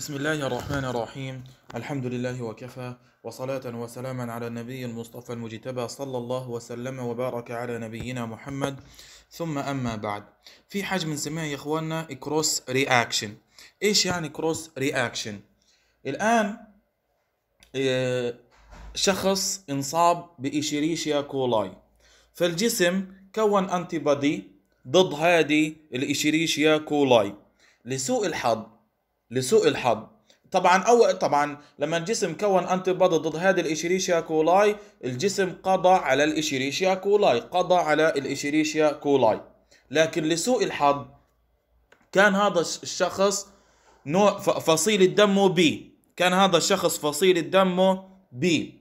بسم الله الرحمن الرحيم. الحمد لله وكفى وصلاة وسلاما على النبي المصطفى المجتبى صلى الله وسلم وبارك على نبينا محمد. ثم أما بعد. في حاجة بنسميها يا إخواننا cross reaction إيش يعني cross reaction الآن آه، شخص انصاب ب Escherichia coli. فالجسم كون antibody ضد هذه ال Escherichia coli. لسوء الحظ لسوء الحظ. طبعا أو طبعا لما الجسم كون antibody ضد هذه ال Escherichia coli الجسم قضى على ال Escherichia coli قضى على ال Escherichia coli. لكن لسوء الحظ كان هذا الشخص نوع ف- فصيلة دمه B. كان هذا الشخص فصيلة دمه B.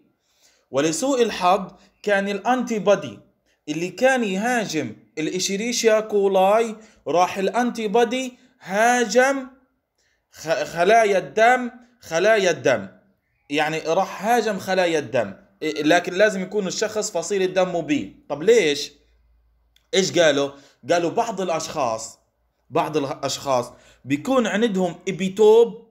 ولسوء الحظ كان ال antibody اللي كان يهاجم ال Escherichia coli راح الانتي بودي هاجم خلايا الدم خلايا الدم. يعني راح هاجم خلايا الدم. لكن لازم يكون الشخص فصيلة دمه بي طب ليش؟ إيش قالوا؟ قالوا بعض الأشخاص بعض الأشخاص بيكون عندهم إبيتوب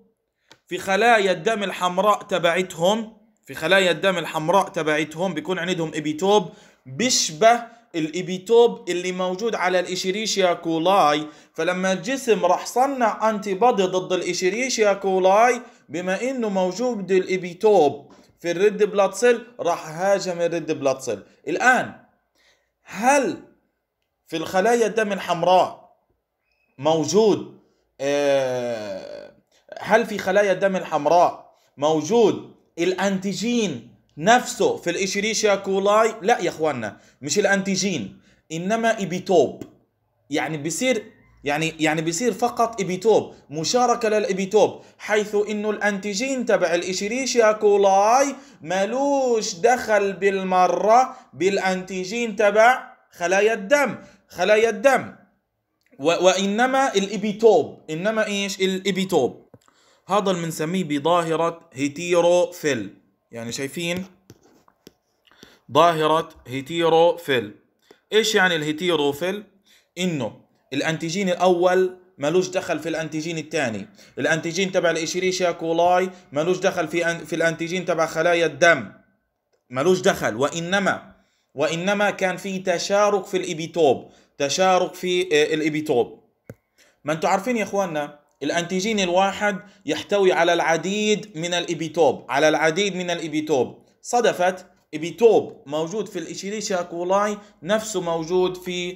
في خلايا الدم الحمراء تبعتهم في خلايا الدم الحمراء تبعتهم بيكون عندهم إبيتوب بيشبه ال epitope اللي موجود على ال Escherichia coli فلما الجسم راح صنع antibody ضد ال Escherichia coli بما إنه موجود ال epitope في ال red blood cell راح هاجم ال red blood cell. الآن هل في الخلايا الدم الحمراء موجود آه، هل في خلايا الدم الحمراء موجود ال antigen نفسه في ال Escherichia coli لا يا اخوانا مش ال antigen إنما epitope يعني بيصير يعني يعني بيصير فقط epitope مشاركة لل epitope حيث إنه ال antigen تبع ال Escherichia coli مالوش دخل بالمرة بال antigen تبع خلايا الدم خلايا الدم. وإنما ال epitope إنما إيش؟ ال epitope. هذا اللي بنسميه بظاهرة heterophile. يعني شايفين ظاهرة heterophile. إيش يعني ال heterophile؟ إنه ال antigen الأول ملوش دخل في ال antigen الثاني. ال antigen تبع ال Escherichia coli ملوش دخل في في ال antigen تبع خلايا الدم. ملوش دخل. وإنما وإنما كان في تشارك في ال epitope. تشارك في آه، ال epitope. ما أنتم عارفين يا إخواننا ال antigen الواحد يحتوي على العديد من ال epitope على العديد من ال epitope. صدفت epitope موجود في ال Escherichia coli نفسه موجود في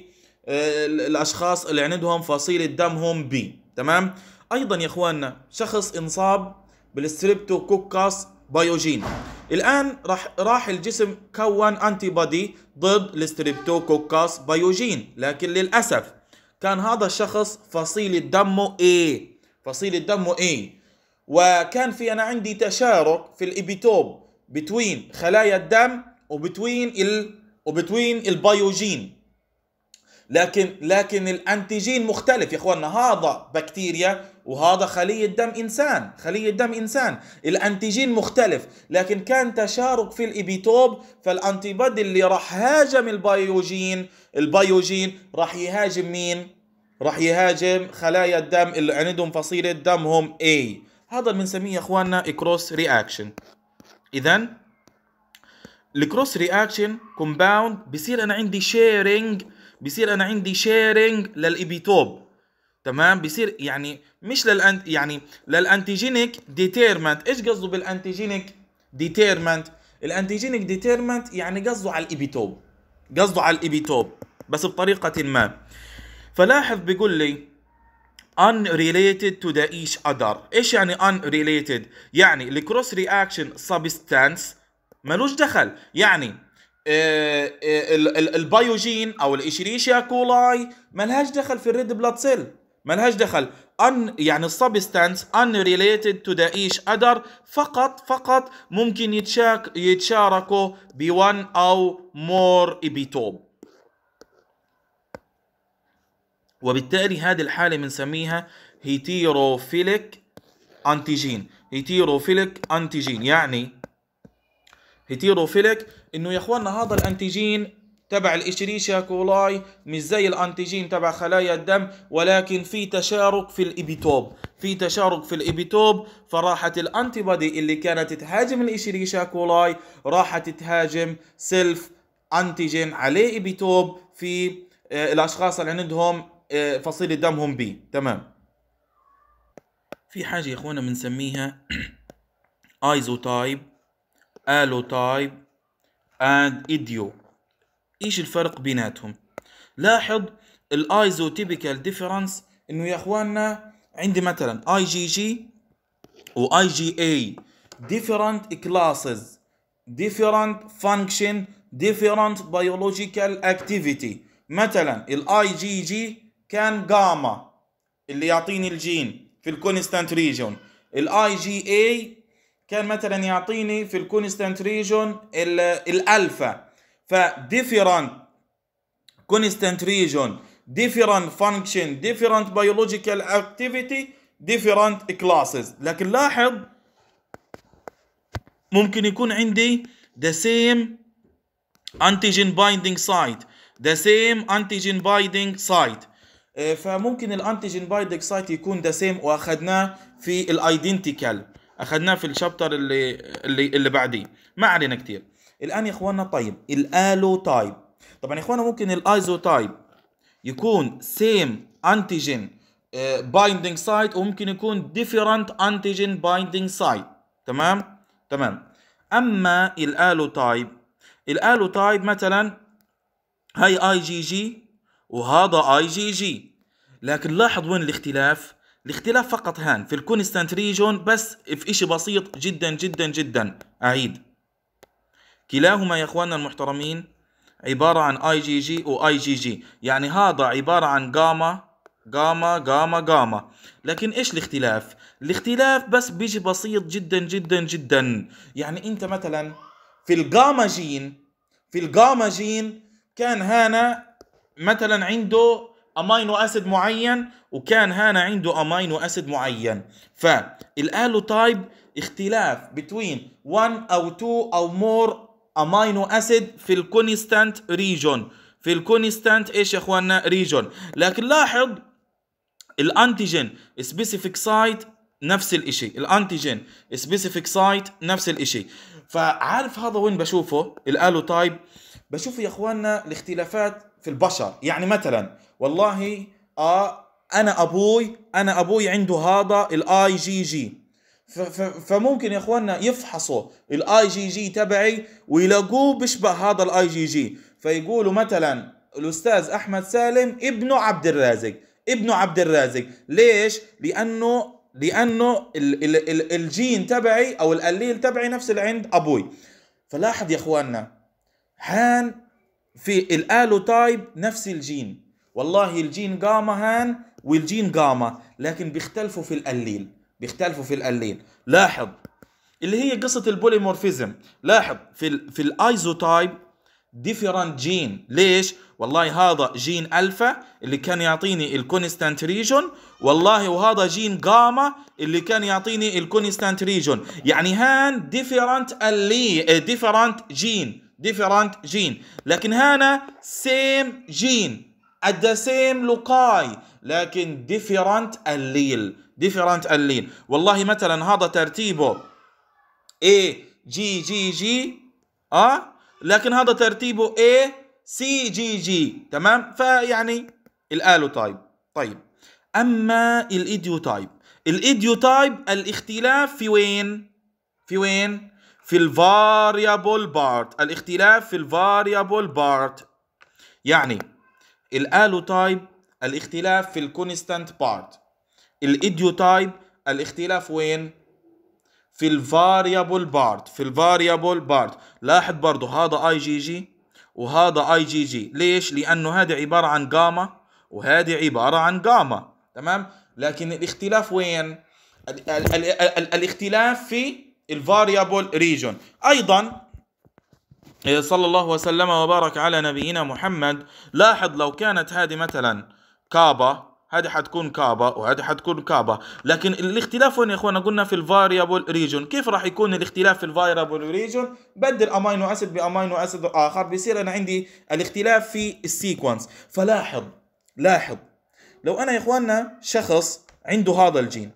آه، ال- الأشخاص اللي عندهم فصيلة دمهم B تمام؟ أيضا يا إخواننا شخص انصاب بال Streptococcus pyogenes. الآن راح راح الجسم كون antibody ضد ال Streptococcus pyogenes لكن للأسف كان هذا الشخص فصيلة دمه A. فصيلة دمه A وكان في أنا عندي تشارك في ال epitope between خلايا الدم و between ال و between ال pyogenes. لكن لكن ال antigen مختلف يا اخوانا هذا بكتيريا وهذا خلية دم إنسان خلية دم إنسان. ال antigen مختلف. لكن كان تشارك في ال epitope فال antibody اللي راح هاجم ال pyogenes ال pyogenes راح يهاجم مين؟ راح يهاجم خلايا الدم اللي عندهم فصيلة دمهم A. هذا اللي بنسميه يا إخواننا cross reaction اذا ال cross reaction compound بصير أنا عندي sharing بصير أنا عندي sharing لل epitope. تمام؟ بصير يعني مش للأنت يعني لل antigenic determinant إيش قصده بال antigenic determinant ال antigenic determinant يعني قصده على ال epitope. قصده على ال epitope بس بطريقة ما. فلاحظ بيقول لي unrelated to the each other. إيش يعني unrelated يعني ال cross reaction substance ملوش دخل. يعني آه، آه، ال- ال- ال pyogenes أو ال Escherichia coli ملهاش دخل في ال red blood cell. ملهاش دخل. ان يعني ال substance unrelated to the each other فقط فقط ممكن يتشاركوا ب one أو more epitope. وبالتالي هذه الحالة بنسميها heterophilic antigen. heterophilic antigen يعني heterophilic إنه يا اخوانا هذا ال antigen تبع ال Escherichia coli مش زي ال antigen تبع خلايا الدم ولكن في تشارك في ال epitope. في تشارك في ال epitope فراحت ال antibody اللي كانت تهاجم ال Escherichia coli راحت تهاجم self antigen عليه epitope في آه، الأشخاص اللي عندهم فصيلة دمهم B تمام. في حاجة يا إخوانا بنسميها isotype allotype and idio إيش الفرق بيناتهم؟ لاحظ ال isotypical difference إنه يا إخواننا عندي مثلا اي جي جي واي جي اي different classes different function different biological activity. مثلا ال IgG كان جاما اللي يعطيني الجين في ال constant region ال IgA كان مثلا يعطيني في ال constant region ال alpha ف different constant region different function different biological activity different classes. لكن لاحظ ممكن يكون عندي same antigen binding site the same antigen binding site. آه، فممكن ال antigen binding site يكون the same وأخذناه في ال identical أخذناه في ال chapter اللي اللي اللي بعديه. ما علينا كثير الآن يا إخواننا طيب ال allotype طبعا يا إخواننا ممكن ال isotype يكون same antigen binding site وممكن يكون different antigen binding site تمام؟ تمام. أما ال allotype ال allotype مثلا هاي اي جي جي وهذا آي جي جي. لكن لاحظ وين الاختلاف؟ الاختلاف فقط هان في ال constant region بس في إشي بسيط جدا جدا جدا. أعيد. كلاهما يا إخواننا المحترمين عبارة عن آي جي جي واي جي جي. يعني هذا عبارة عن gamma gamma gamma gamma. لكن إيش الاختلاف؟ الاختلاف بس بيجي بسيط جدا جدا جدا. يعني أنت مثلا في ال gamma gene في ال gamma gene كان هنا مثلا عنده amino acid معين وكان هنا عنده amino acid معين. فال allotype اختلاف بين 1 أو 2 أو more amino acid في ال constant region في ال constant إيش يا إخواننا؟ region لكن لاحظ ال antigen specific site نفس الإشي. ال antigen specific site نفس الإشي. فعارف هذا وين بشوفه؟ ال allotype بشوفه يا إخواننا الاختلافات في البشر. يعني مثلا والله آه أنا أبوي أنا أبوي عنده هذا الاي جي جي فممكن يا إخواننا يفحصوا الاي جي جي تبعي ويلاقوه بيشبه هذا الاي جي جي فيقولوا مثلا الأستاذ أحمد سالم ابنه عبد الرازق. ابنه عبد الرازق. ليش؟ لأنه لأنه ال ال ال الجين تبعي أو ال allele تبعي نفس اللي عند أبوي. فلاحظ يا إخواننا حان في ال allotype نفس الجين. والله الجين جاما هان والجين جاما لكن بيختلفوا في ال allele بيختلفوا في ال allele. لاحظ اللي هي قصة ال polymorphism. لاحظ في ال في ال isotype different gene ليش؟ والله هذا جين ألفا اللي كان يعطيني ال constant region والله وهذا جين جاما اللي كان يعطيني ال constant region يعني هان different اللي different gene different gene. لكن هنا same gene at the same loci لكن different allele. different allele. والله مثلا هذا ترتيبه A G G G آه؟ لكن هذا ترتيبه A C G G. تمام؟ فيعني ال allotype طيب. أما ال idiotype ال idiotype الاختلاف في وين؟ في وين؟ في ال variable part الاختلاف في ال variable part يعني ال allotype الاختلاف في ال constant part ال idiotype الاختلاف وين؟ في ال variable part في ال variable part لاحظ برضو هذا اي جي جي وهذا اي جي جي ليش؟ لأنه هذه عبارة عن جاما وهذه عبارة عن جاما تمام؟ لكن الاختلاف وين؟ ال ال ال الاختلاف في ال variable region أيضا إيه، صلى الله وسلم وبارك على نبينا محمد. لاحظ لو كانت هذه مثلا كابا هذه حتكون كابا وهذه حتكون كابا لكن الاختلاف وين يا اخوانا قلنا في ال variable region كيف راح يكون الاختلاف في ال variable region بدل amino acid ب amino acid آخر بيصير أنا عندي الاختلاف في ال sequence فلاحظ لاحظ لو أنا يا اخوانا شخص عنده هذا الجين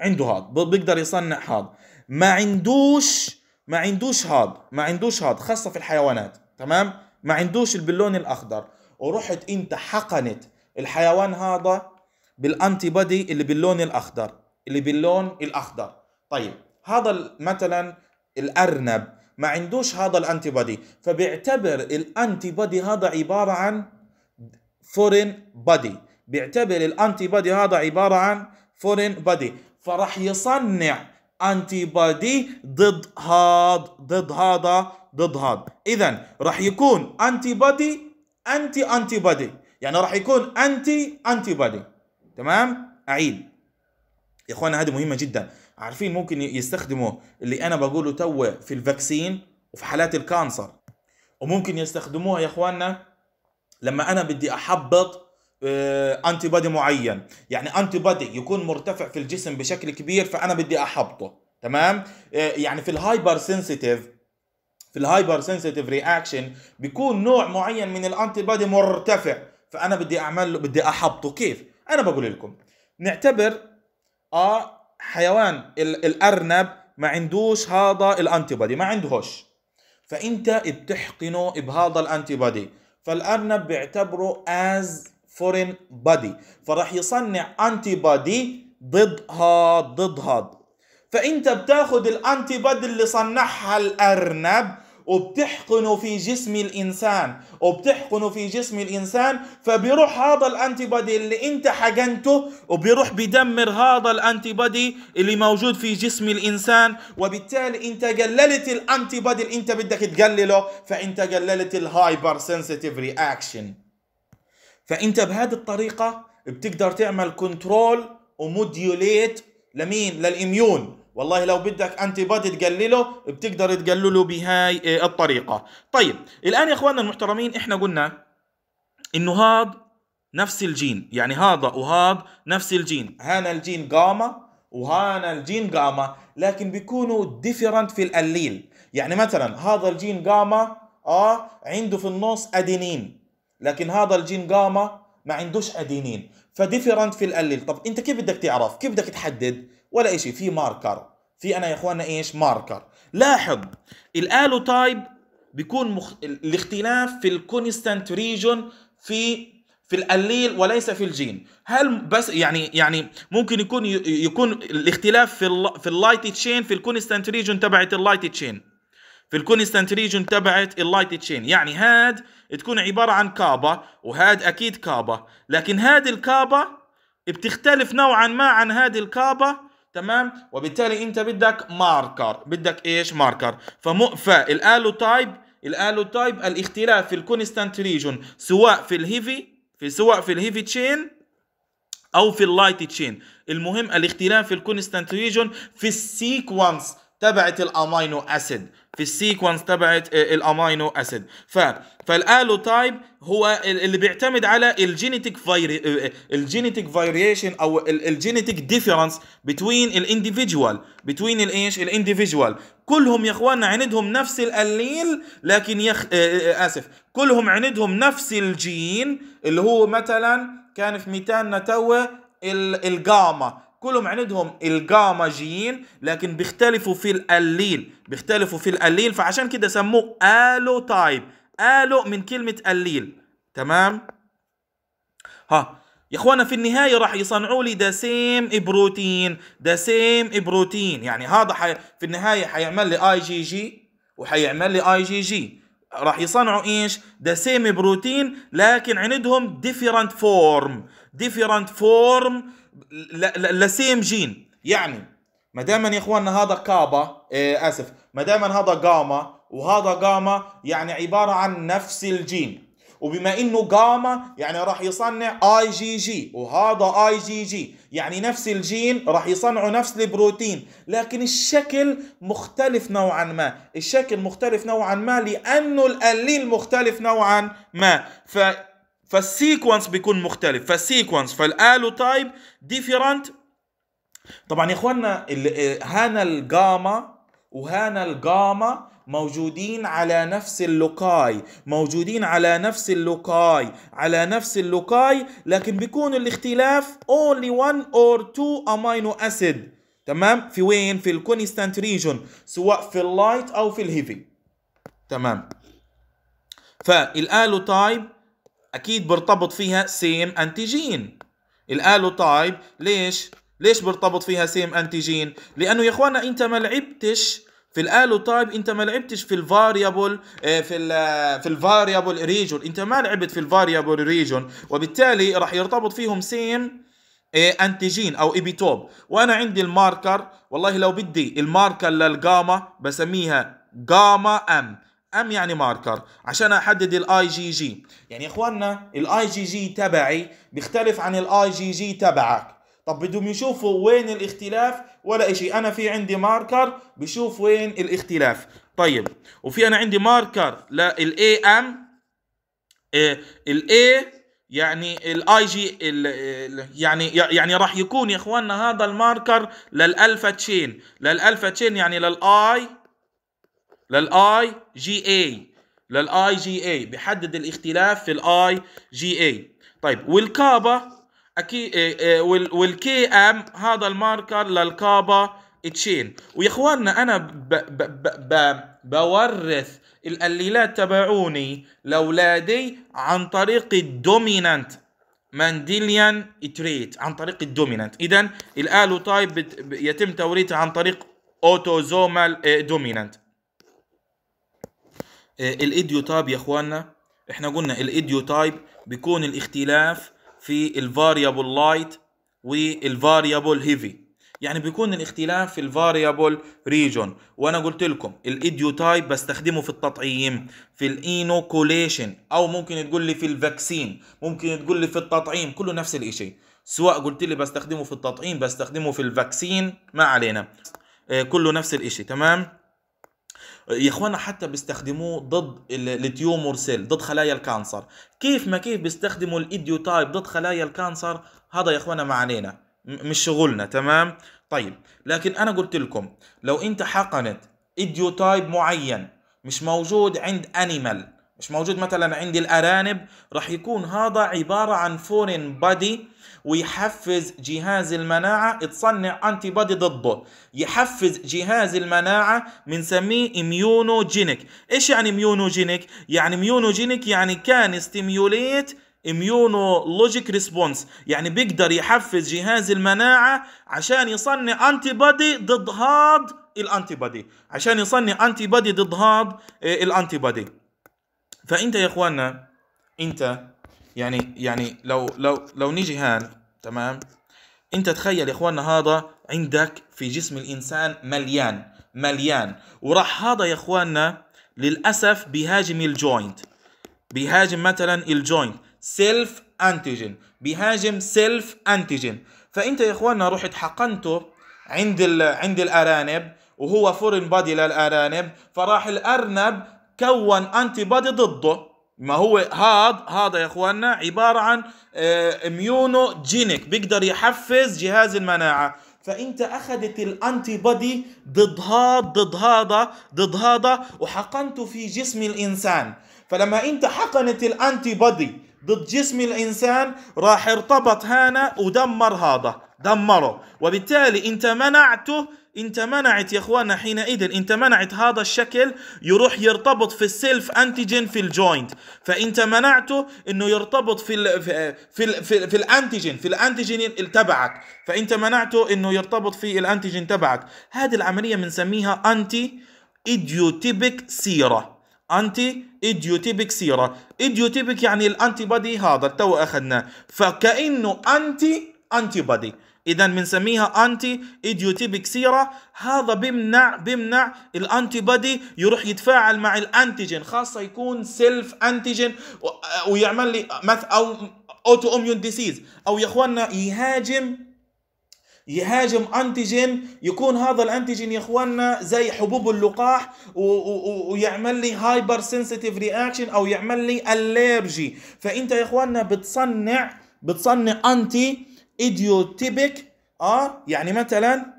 عنده هذا بيقدر يصنع هذا. ما عندوش ما عندوش هذا ما عندوش هذا خاصة في الحيوانات تمام؟ ما عندوش باللون الأخضر. ورحت أنت حقنت الحيوان هذا بال antibody اللي باللون الأخضر اللي باللون الأخضر. طيب هذا مثلا الأرنب ما عندوش هذا ال antibody فبيعتبر ال antibody هذا عبارة عن foreign body بيعتبر ال antibody هذا عبارة عن foreign body فراح يصنع antibody ضد هذا ضد هذا ضد هذا اذا راح يكون antibody anti antibody يعني راح يكون anti antibody تمام؟ أعيد. يا اخوانا هذه مهمة جدا. عارفين ممكن يستخدموا اللي أنا بقوله too في ال vaccine وفي حالات ال cancer. وممكن يستخدموها يا اخوانا لما أنا بدي أحبط anti آه، body معين. يعني antibody يكون مرتفع في الجسم بشكل كبير فأنا بدي أحبطه. تمام؟ آه، يعني في ال hypersensitive في ال hypersensitive reaction بيكون نوع معين من ال antibody مرتفع فأنا بدي أعمل له بدي أحبطه. كيف؟ أنا بقول لكم نعتبر آه حيوان الأرنب ما عندوش هذا ال antibody ما عندهوش فأنت بتحقنه بهذا ال antibody فالأرنب بيعتبره as foreign body فراح يصنع antibody ضد هذا ضد هذا فانت بتاخذ ال antibody اللي صنعها الأرنب وبتحقنه في جسم الإنسان وبتحقنه في جسم الإنسان فبيروح هذا ال antibody اللي أنت حقنته وبيروح بيدمر هذا ال antibody اللي موجود في جسم الإنسان. وبالتالي انت قللت ال antibody اللي أنت بدك تقلله فانت قللت ال hypersensitive reaction فإنت بهذه الطريقة بتقدر تعمل control و modulate لمين؟ لل immune. والله لو بدك antibody تقلله بتقدر تقلله بهاي الطريقة. طيب الآن يا إخواننا المحترمين إحنا قلنا إنه هذا نفس الجين. يعني هذا وهذا نفس الجين. هانا الجين جاما وهانا الجين جاما لكن بيكونوا different في ال allele. يعني مثلا هذا الجين جاما آه عنده في النص ادينين لكن هذا الجين جاما ما عندوش أدينين. ف different في ال allele. طب أنت كيف بدك تعرف؟ كيف بدك تحدد؟ ولا شيء في marker. في أنا يا اخوانا إيش؟ marker. لاحظ ال allotype بيكون مخ... الاختلاف في ال constant region في في ال allele وليس في الجين. هل بس يعني يعني ممكن يكون يكون الاختلاف في. في ال light chain في ال constant region تبعت ال light chain في ال constant region تبعت ال light chain. يعني هاد تكون عبارة عن kappa وهاد أكيد kappa. لكن هذه ال kappa بتختلف نوعا ما عن هذه ال kappa تمام؟ وبالتالي أنت بدك marker. بدك إيش؟ marker. فمو ال allotype الاختلاف في ال constant region سواء في ال heavy في سواء في ال heavy chain أو في ال light chain. المهم الاختلاف في ال constant region في السيكونس تبعت الأمينو أسيد. في السيكونس تبعت الأمينو أسيد. ف فال allotype هو اللي بيعتمد على الجينيتيك فايري الجينيتيك فاريشن أو الجينيتيك ديفرنس بتوين الانديفيدوال بتوين الايش الانديفيدوال كلهم يا إخواننا عندهم نفس ال allele لكن يخ... آسف. كلهم عندهم نفس الجين اللي هو مثلا كان في مثالنا توه الجاما. كلهم عندهم ال gamma gene لكن بيختلفوا في ال allele بيختلفوا في ال allele فعشان كده سموه allotype allo من كلمة allele تمام؟ ها يا إخوانا في النهاية راح يصنعوا لي the same protein the same protein يعني هذا حي في النهاية حيعمل لي اي جي جي وحيعمل لي اي جي جي راح يصنعوا إيش؟ the same protein لكن عندهم different form different form ل same gene. يعني ما دام يا اخواننا هذا kappa إيه آسف ما دام هذا جاما وهذا جاما يعني عبارة عن نفس الجين. وبما إنه جاما يعني راح يصنع آي جي جي وهذا آي جي جي يعني نفس الجين راح يصنعوا نفس البروتين. لكن الشكل مختلف نوعا ما. الشكل مختلف نوعا ما لأنه ال allele مختلف نوعا ما. ف فال sequence بيكون مختلف. فال sequence فال allotype different طبعا يا اخوانا ال- هانا الجاما وهانا الجاما موجودين على نفس ال loci موجودين على نفس ال loci على نفس ال loci لكن بيكون الاختلاف only one or two amino acid. تمام؟ في وين؟ في ال constant region سواء في ال light أو في ال heavy تمام؟ فال allotype أكيد برتبط فيها same antigen ال allotype ليش؟ ليش برتبط فيها same antigen لأنه يا اخوانا أنت ما لعبتش في ال allotype أنت ما لعبتش في ال variable في ال في ال variable region أنت ما لعبت في ال variable region وبالتالي راح يرتبط فيهم same antigen أو epitope وأنا عندي ال marker والله لو بدي ال marker لل gamma بسميها gamma m m يعني marker؟ عشان أحدد الاي جي جي يعني يا اخواننا الاي جي جي تبعي بيختلف عن الاي جي جي تبعك. طب بدهم يشوفوا وين الاختلاف؟ ولا إشي. أنا في عندي marker بشوف وين الاختلاف. طيب وفي أنا عندي marker لل Am ال A يعني الاي جي يعني يعني راح يكون يا إخواننا هذا ال marker لل alpha chain لل alpha chain يعني لل I للآي جي اي للآي جي اي بحدد الاختلاف في الآي جي اي طيب وال kappa أكيد وال Km هذا ال marker لل kappa chain ويا اخواننا أنا ب ب ب ب بورث ال allele ات تبعوني لأولادي عن طريق ال dominant Mendelian trait عن طريق ال dominant. اذا ال allotype يتم توريثها عن طريق autosomal dominant. ال idiotype يا إخواننا. إحنا قلنا ال idiotype بيكون الاختلاف في ال variable light وال variable heavy. يعني بيكون الاختلاف في ال variable region. وأنا قلت لكم ال idiotype بستخدمه في التطعيم في ال inoculation أو ممكن تقول لي في ال vaccine ممكن تقول لي في التطعيم كله نفس الإشي. سواء قلت لي بستخدمه في التطعيم بستخدمه في ال vaccine ما علينا. كله نفس الإشي تمام؟ يا إخوانا حتى بيستخدموه ضد ال tumor cell ضد خلايا ال cancer. كيف ما كيف بيستخدموا ال idiotype ضد خلايا ال cancer؟ هذا يا إخوانا ما علينا مش شغلنا تمام؟ طيب لكن أنا قلت لكم لو أنت حقنت idiotype معين مش موجود عند animal مش موجود مثلا عند الأرانب راح يكون هذا عبارة عن foreign body ويحفز جهاز المناعة تصنع antibody ضده. يحفز جهاز المناعة بنسميه immunogenic إيش يعني immunogenic يعني immunogenic يعني can stimulate immunologic response يعني بيقدر يحفز جهاز المناعة عشان يصنع antibody ضد هاد ال antibody عشان يصنع antibody ضد هاد ال antibody فأنت يا اخوانا أنت يعني يعني لو لو لو نيجي هان تمام؟ انت تخيل يا اخوانا هذا عندك في جسم الإنسان مليان مليان. وراح هذا يا اخوانا للأسف بيهاجم ال joint. بيهاجم مثلا ال joint. self antigen. بيهاجم self antigen. فأنت يا اخوانا رحت حقنته عند ال... عند الأرانب وهو foreign body للأرانب فراح الأرنب كون antibody ضده. ما هو هذا هذا يا إخواننا عبارة عن immunogenic بيقدر يحفز جهاز المناعة. فانت اخذت ال antibody ضد هذا ضد هذا ضد هذا وحقنته في جسم الإنسان. فلما انت حقنت ال antibody ضد جسم الإنسان راح ارتبط هنا ودمر هذا دمره. وبالتالي انت منعته انت منعت يا اخوانا حينئذ انت منعت هذا الشكل يروح يرتبط في ال self antigen في ال joint فانت منعته إنه يرتبط في ال في في, ال في, ال في ال antigen في ال antigen تبعك. فانت منعته إنه يرتبط في ال antigen تبعك. هذه العملية بنسميها anti-idiotypic sera anti-idiotypic sera idiotypic يعني ال antibody هذا تو أخذناه. فكأنه anti antibody اذا بنسميها anti-idiotypic sera هذا بيمنع بيمنع ال antibody يروح يتفاعل مع ال antigen خاصة يكون self antigen ويعمل لي مث أو autoimmune disease أو يا اخوانا يهاجم يهاجم antigen يكون هذا ال antigen يا أخواننا زي حبوب اللقاح ويعمل لي hypersensitive reaction أو يعمل لي allergy فأنت يا أخواننا بتصنع بتصنع anti-idiotypic آه يعني مثلا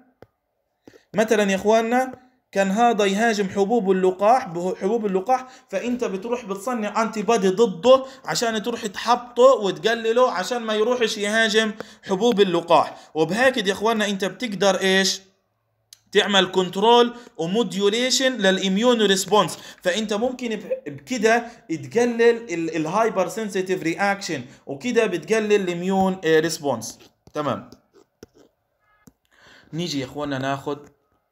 مثلا يا إخواننا كان هذا يهاجم حبوب اللقاح حبوب اللقاح فإنت بتروح بتصنع antibody ضده عشان تروح تحبطه وتقلله عشان ما يروحش يهاجم حبوب اللقاح. وبهيك يا إخواننا إنت بتقدر إيش؟ تعمل control و modulation لل immune response فإنت ممكن بكده تقلل ال hypersensitive reaction وكده بتقلل ال immune response تمام. نيجي يا اخوانا ناخذ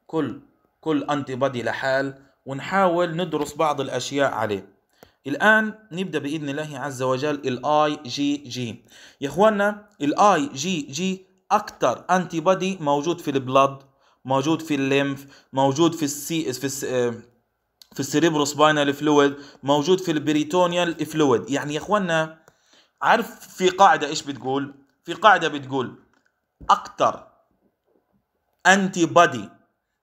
كل كل antibody لحال ونحاول ندرس بعض الأشياء عليه. الآن نبدأ بإذن الله عز وجل الاي جي جي يا اخوانا الاي جي جي أكثر antibody موجود في ال blood موجود في ال lymph موجود في السي في الس... في ال cerebrospinal fluid موجود في ال peritoneal fluid يعني يا اخوانا عارف في قاعدة إيش بتقول؟ في قاعدة بتقول أكثر antibody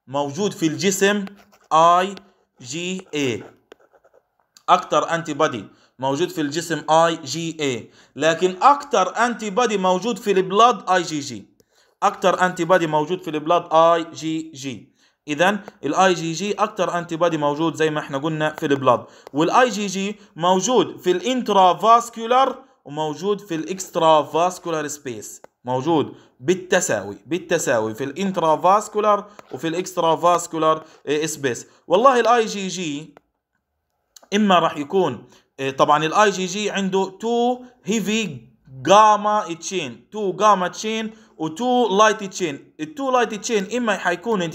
موجود في الجسم اي جي اي أكثر antibody موجود في الجسم اي جي اي لكن أكثر antibody موجود في ال blood IgG أكثر antibody موجود في ال blood IgG اذا الاي جي جي أكثر antibody موجود زي ما إحنا قلنا في ال blood وال IgG موجود في ال intravascular وموجود في ال extravascular space. موجود بالتساوي بالتساوي في ال intravascular وفي ال extravascular space. والله الاي جي جي إما راح يكون إيه، طبعا الاي جي جي عنده two heavy gamma chain two gamma chain و two light chain ال two light chain إما حيكون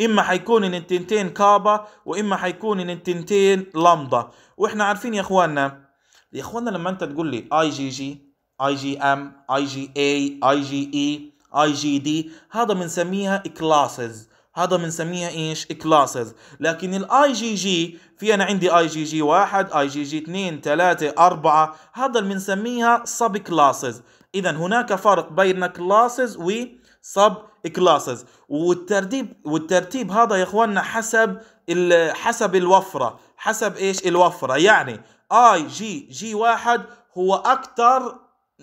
إما حيكون التنتين kappa وإما حيكون التنتين لامدا. وإحنا عارفين يا إخواننا يا اخواننا لما أنت تقول لي اي جي جي اي جي ام اي جي اي اي جي اي اي جي دي هذا بنسميها classes هذا بنسميها إيش؟ classes لكن الاي جي جي في أنا عندي اي جي جي واحد اي جي جي اثنين ثلاثة أربعة هذا اللي بنسميها subclasses اذا هناك فرق بين classes و subclasses والترتيب والترتيب هذا يا اخواننا حسب حسب الوفرة. حسب إيش؟ الوفرة. يعني آي جي. جي واحد هو أكثر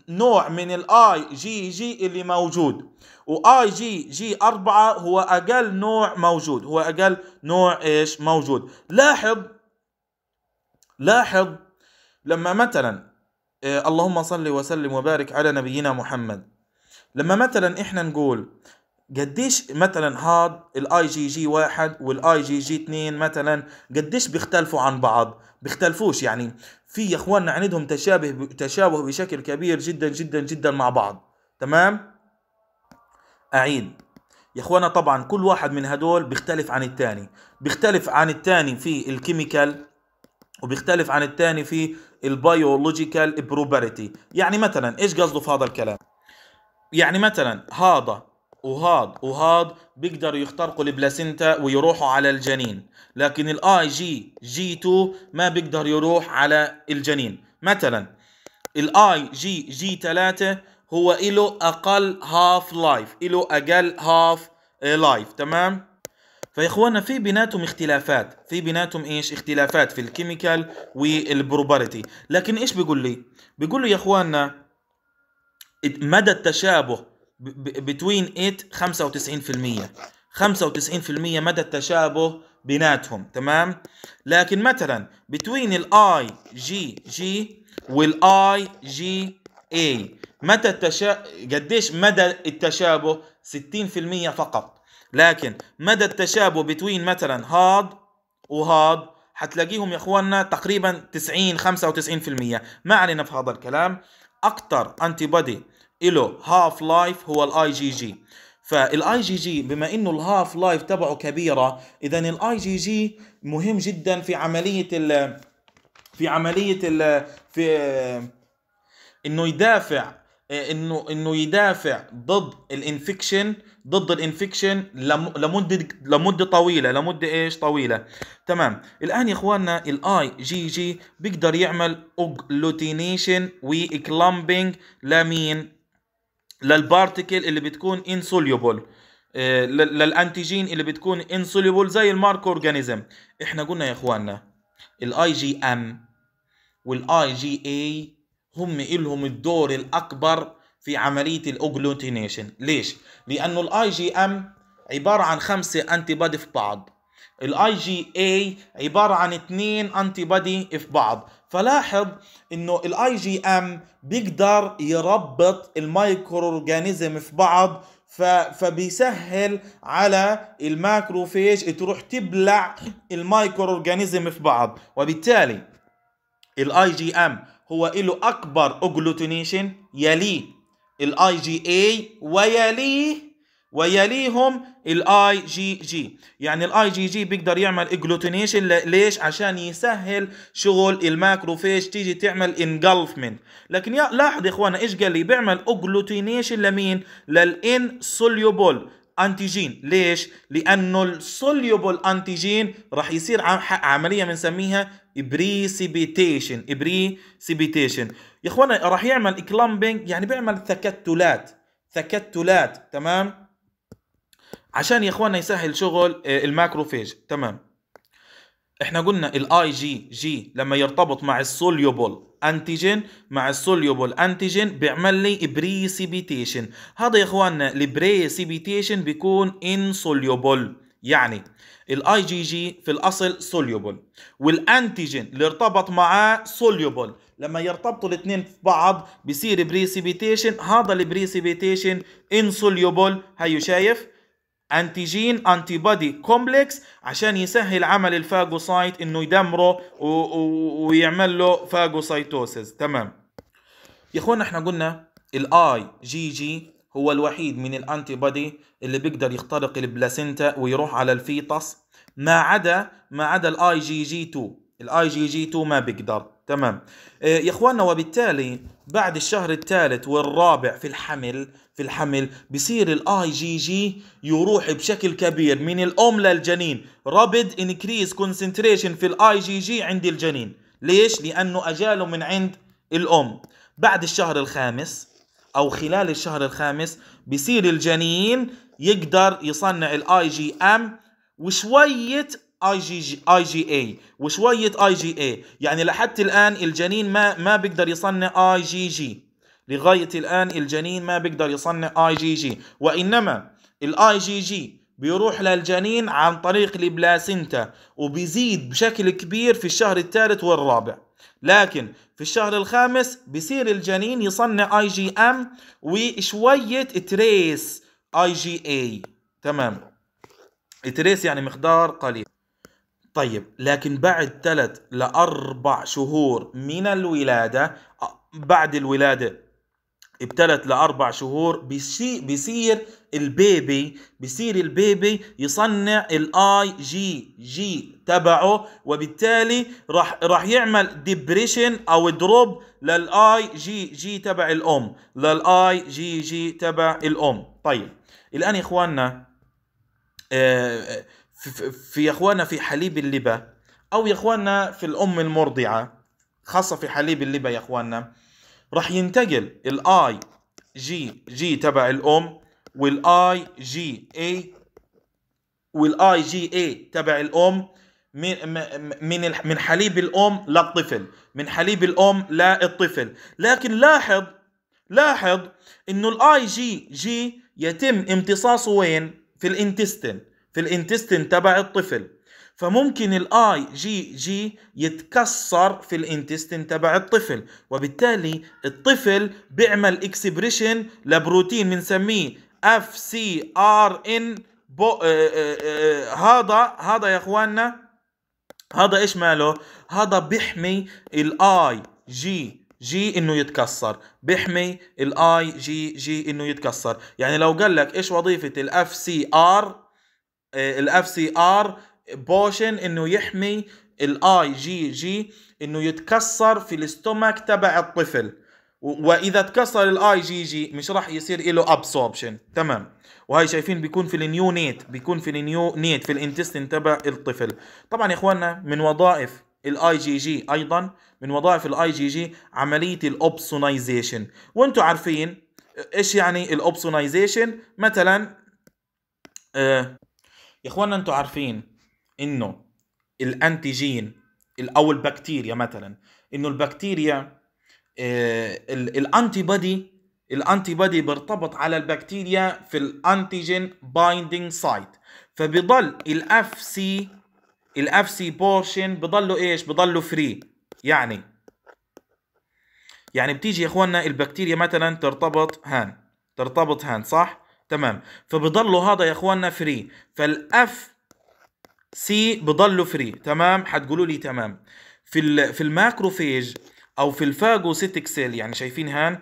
نوع من الاي جي جي اللي موجود. واي جي جي أربعة هو أقل نوع موجود. هو أقل نوع إيش؟ موجود. لاحظ لاحظ لما مثلا إيه اللهم صل وسلم وبارك على نبينا محمد. لما مثلا إحنا نقول قديش مثلا هاد الاي جي جي واحد والاي جي جي اثنين مثلا قديش بيختلفوا عن بعض؟ بيختلفوش يعني. في يا إخواننا عندهم تشابه تشابه بشكل كبير جدا جدا جدا مع بعض. تمام؟ أعيد. يا إخوانا طبعا كل واحد من هدول بيختلف عن الثاني بيختلف عن الثاني في ال chemical وبيختلف عن الثاني في ال biological property يعني مثلا إيش قصده في هذا الكلام؟ يعني مثلا هذا وهاد وهاد بيقدروا يخترقوا ال placenta ويروحوا على الجنين. لكن الاي جي جي 2 ما بيقدر يروح على الجنين. مثلا الاي جي جي 3 هو له أقل half life له أقل half life تمام؟ فيا اخوانا في بيناتهم اختلافات. في بيناتهم إيش؟ اختلافات في ال chemical وال property. لكن إيش بيقول لي؟ بيقول لي يا اخوانا مدى التشابه between it 95% 95% مدى التشابه بيناتهم تمام؟ لكن مثلا between ال IgG وال IgA متى التشا قديش مدى التشابه؟ 60% فقط. لكن مدى التشابه between مثلا هاد وهاد حتلاقيهم يا إخواننا تقريبا 90 95% ما علينا في هذا الكلام. أكثر antibody له half life هو ال IgG فال IgG بما إنه ال half life تبعه كبيرة إذا الاي جي جي مهم جدا في عملية ال في عملية ال في إنه يدافع إنه إنه يدافع ضد ال infection ضد ال infection لمدة لمدة طويلة لمدة إيش؟ طويلة. تمام. الآن يا إخواننا ال IgG بيقدر يعمل agglutination و clumping لمين لل particle اللي بتكون insoluble. آه، لل- لل antigen اللي بتكون insoluble زي ال microorganism. إحنا قلنا يا إخواننا الاي جي ام والاي جي اي هم إلهم الدور الأكبر في عملية ال agglutination ليش؟ لأنه ال IgM عبارة عن خمسة antibody في بعض. ال IgA عبارة عن اثنين antibody في بعض فلاحظ إنه ال IgM بيقدر يربط ال microorganism في بعض. فبيسهل على ال macrophage تروح تبلع ال microorganism في بعض وبالتالي ال IgM هو له أكبر agglutination يليه ال IgA ويليه ويليهم ال IgG يعني ال IgG بيقدر يعمل agglutination ليش؟ عشان يسهل شغل ال macrophage تيجي تعمل engulfment لكن لاحظ يا اخوانا إيش قال لي؟ بيعمل agglutination لمين؟ لل insoluble antigen ليش؟ لأنه ال soluble antigen راح يصير عم- عملية بنسميها precipitation precipitation يا اخوانا راح يعمل clumping يعني بيعمل تكتلات تكتلات تمام؟ عشان يا اخوانا يسهل شغل آه، ال macrophage. تمام. إحنا قلنا ال IgG لما يرتبط مع ال soluble antigen مع ال soluble antigen بيعمل لي precipitation هذا يا إخواننا ال precipitation بيكون insoluble يعني ال IgG في الأصل soluble وال antigen اللي ارتبط معاه soluble لما يرتبطوا الاثنين في بعض بيصير precipitation هذا ال precipitation insoluble هيو شايف؟ antigen antibody complex عشان يسهل عمل ال phagocyte إنه يدمره ويعمل له phagocytosis. تمام. يا اخوانا إحنا قلنا ال IgG هو الوحيد من ال antibody اللي بيقدر يخترق ال placenta ويروح على ال fetus ما عدا ما عدا الاي جي جي 2 الاي جي جي 2 ما بيقدر. تمام. آه، يا اخوانا وبالتالي بعد الشهر الثالث والرابع في الحمل في الحمل بصير الاي جي جي يروح بشكل كبير من الأم للجنين. rapid increase concentration في ال IgG عند الجنين. ليش؟ لأنه أجاله من عند الأم. بعد الشهر الخامس أو خلال الشهر الخامس بصير الجنين يقدر يصنع الاي جي ام وشوية اي جي جي اي جي اي وشوية اي جي اي يعني لحد الآن الجنين ما ما بيقدر يصنع اي جي جي لغاية الآن الجنين ما بيقدر يصنع اي جي جي وإنما الاي جي جي بيروح للجنين عن طريق ال placenta وبيزيد بشكل كبير في الشهر الثالث والرابع. لكن في الشهر الخامس بصير الجنين يصنع اي جي ام وشوية تريس اي جي اي تمام؟ trace يعني مقدار قليل. طيب لكن بعد ثلاث لأربع شهور من الولادة بعد الولادة بثلاث لأربع شهور بيصي- بيصير ال baby بيصير ال baby يصنع ال IgG تبعه وبالتالي راح راح يعمل depression أو drop لل IgG تبع الأم لل IgG تبع الأم. طيب الآن يا إخواننا آه، في- إخواننا في حليب اللبة أو يا إخواننا في الأم المرضعة خاصة في حليب اللبة يا إخواننا راح ينتقل الاي جي جي تبع الأم والاي جي اي والاي جي اي تبع الأم من من من حليب الأم للطفل من حليب الأم للطفل لكن لاحظ لاحظ إنه الاي جي جي يتم امتصاصه وين؟ في ال intestine في ال intestine تبع الطفل. فممكن ال IgG يتكسر في ال intestine تبع الطفل وبالتالي الطفل بيعمل expression لبروتين بنسميه FcRn هذا هذا يا إخواننا هذا إيش ماله؟ هذا بيحمي الاي جي جي إنه يتكسر بيحمي الاي جي جي إنه يتكسر. يعني لو قال لك إيش وظيفة ال FcR الاف سي ار بوشن إنه يحمي الاي جي جي إنه يتكسر في ال stomach تبع الطفل. وإذا تكسر الاي جي جي مش راح يصير له absorption تمام. وهي شايفين بيكون في ال neonate بيكون في ال neonate في ال intestine تبع الطفل. طبعا يا إخواننا من وظائف الاي جي جي أيضا من وظائف الاي جي جي عملية ال opsonization وأنتم عارفين إيش يعني ال opsonization مثلا آه يا اخوانا أنتم عارفين إنه ال antigen أو البكتيريا مثلا إنه البكتيريا آه ال antibody ال antibody بيرتبط على البكتيريا في ال antigen binding site. فبيضل ال Fc ال Fc portion بضله إيش؟ بضله free يعني يعني بتيجي يا إخواننا البكتيريا مثلا ترتبط هان ترتبط هان صح؟ تمام. فبضله هذا يا إخواننا free فال Fc بضله free تمام؟ حتقولوا لي تمام. في في ال macrophage أو في ال phagocytic cell يعني شايفين هان؟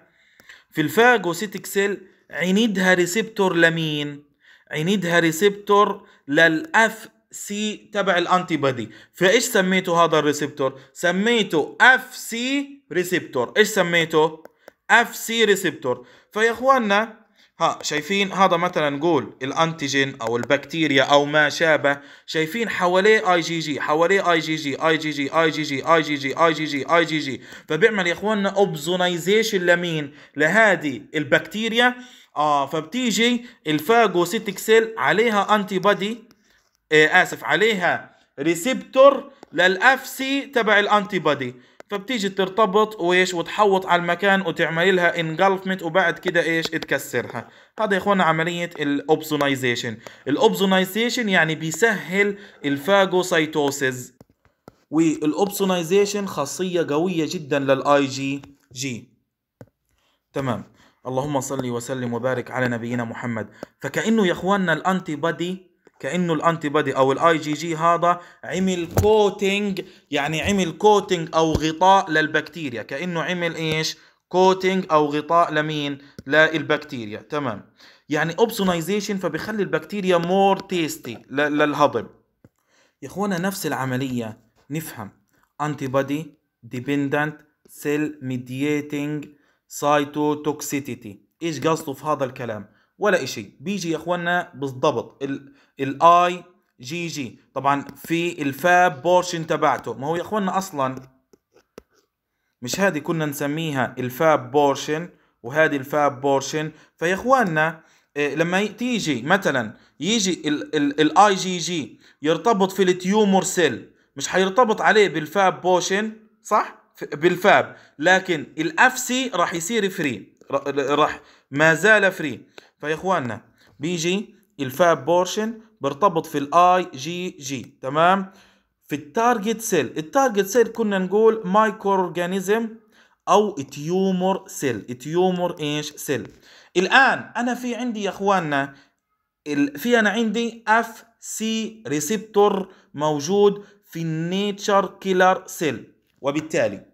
في ال phagocytic cell عندها receptor لمين عندها receptor لل Fc تبع ال antibody فإيش سميته هذا ال receptor؟ سميته Fc receptor. إيش سميته؟ Fc receptor. فيا إخواننا ها شايفين؟ هذا مثلا نقول ال antigen أو البكتيريا أو ما شابه. شايفين حواليه اي جي جي حواليه اي جي جي اي جي جي اي جي جي اي جي جي اي جي جي اي جي جي فبيعمل يا إخواننا opsonization لمين؟ لهذه البكتيريا. آه فبتيجي ال phagocytic cell عليها antibody آه آسف عليها receptor لل Fc تبع ال antibody فبتيجي ترتبط وإيش وتحوط على المكان وتعمل لها engulfment وبعد كده إيش تكسرها. هذا يا اخوانا عملية ال opsonization ال opsonization يعني بيسهل ال phagocytosis وال opsonization خاصية قوية جدا للاي جي جي تمام. اللهم صل وسلم وبارك على نبينا محمد. فكأنه يا إخواننا ال antibody كأنه ال antibody أو الاي جي جي هذا عمل coating يعني عمل coating أو غطاء للبكتيريا. كأنه عمل إيش؟ coating أو غطاء لمين؟ للبكتيريا. تمام. يعني opsonization فبيخلي البكتيريا more tasty للهضم. يا إخوانا نفس العملية. نفهم. antibody dependent cell mediating cytotoxicity إيش قصده في هذا الكلام؟ ولا إشي. بيجي يا اخوانا بالضبط. الاي جي جي طبعا في ال Fab portion تبعته. ما هو يا اخوانا أصلا مش هذه كنا نسميها ال Fab portion وهذه ال Fab portion. فيا إخواننا إيه، لما تيجي مثلا يجي الاي جي جي يرتبط في ال tumor cell. مش حيرتبط عليه بال Fab portion صح؟ بال Fab. لكن ال Fc راح يصير free راح ما زال free فيا إخواننا بيجي ال Fab portion بيرتبط في الاي جي جي تمام؟ في ال target cell ال target cell كنا نقول microorganism أو tumor cell tumor إيش؟ cell الآن أنا في عندي يا إخواننا في أنا عندي Fc receptor موجود في ال natural killer cell وبالتالي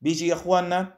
بيجي يا إخواننا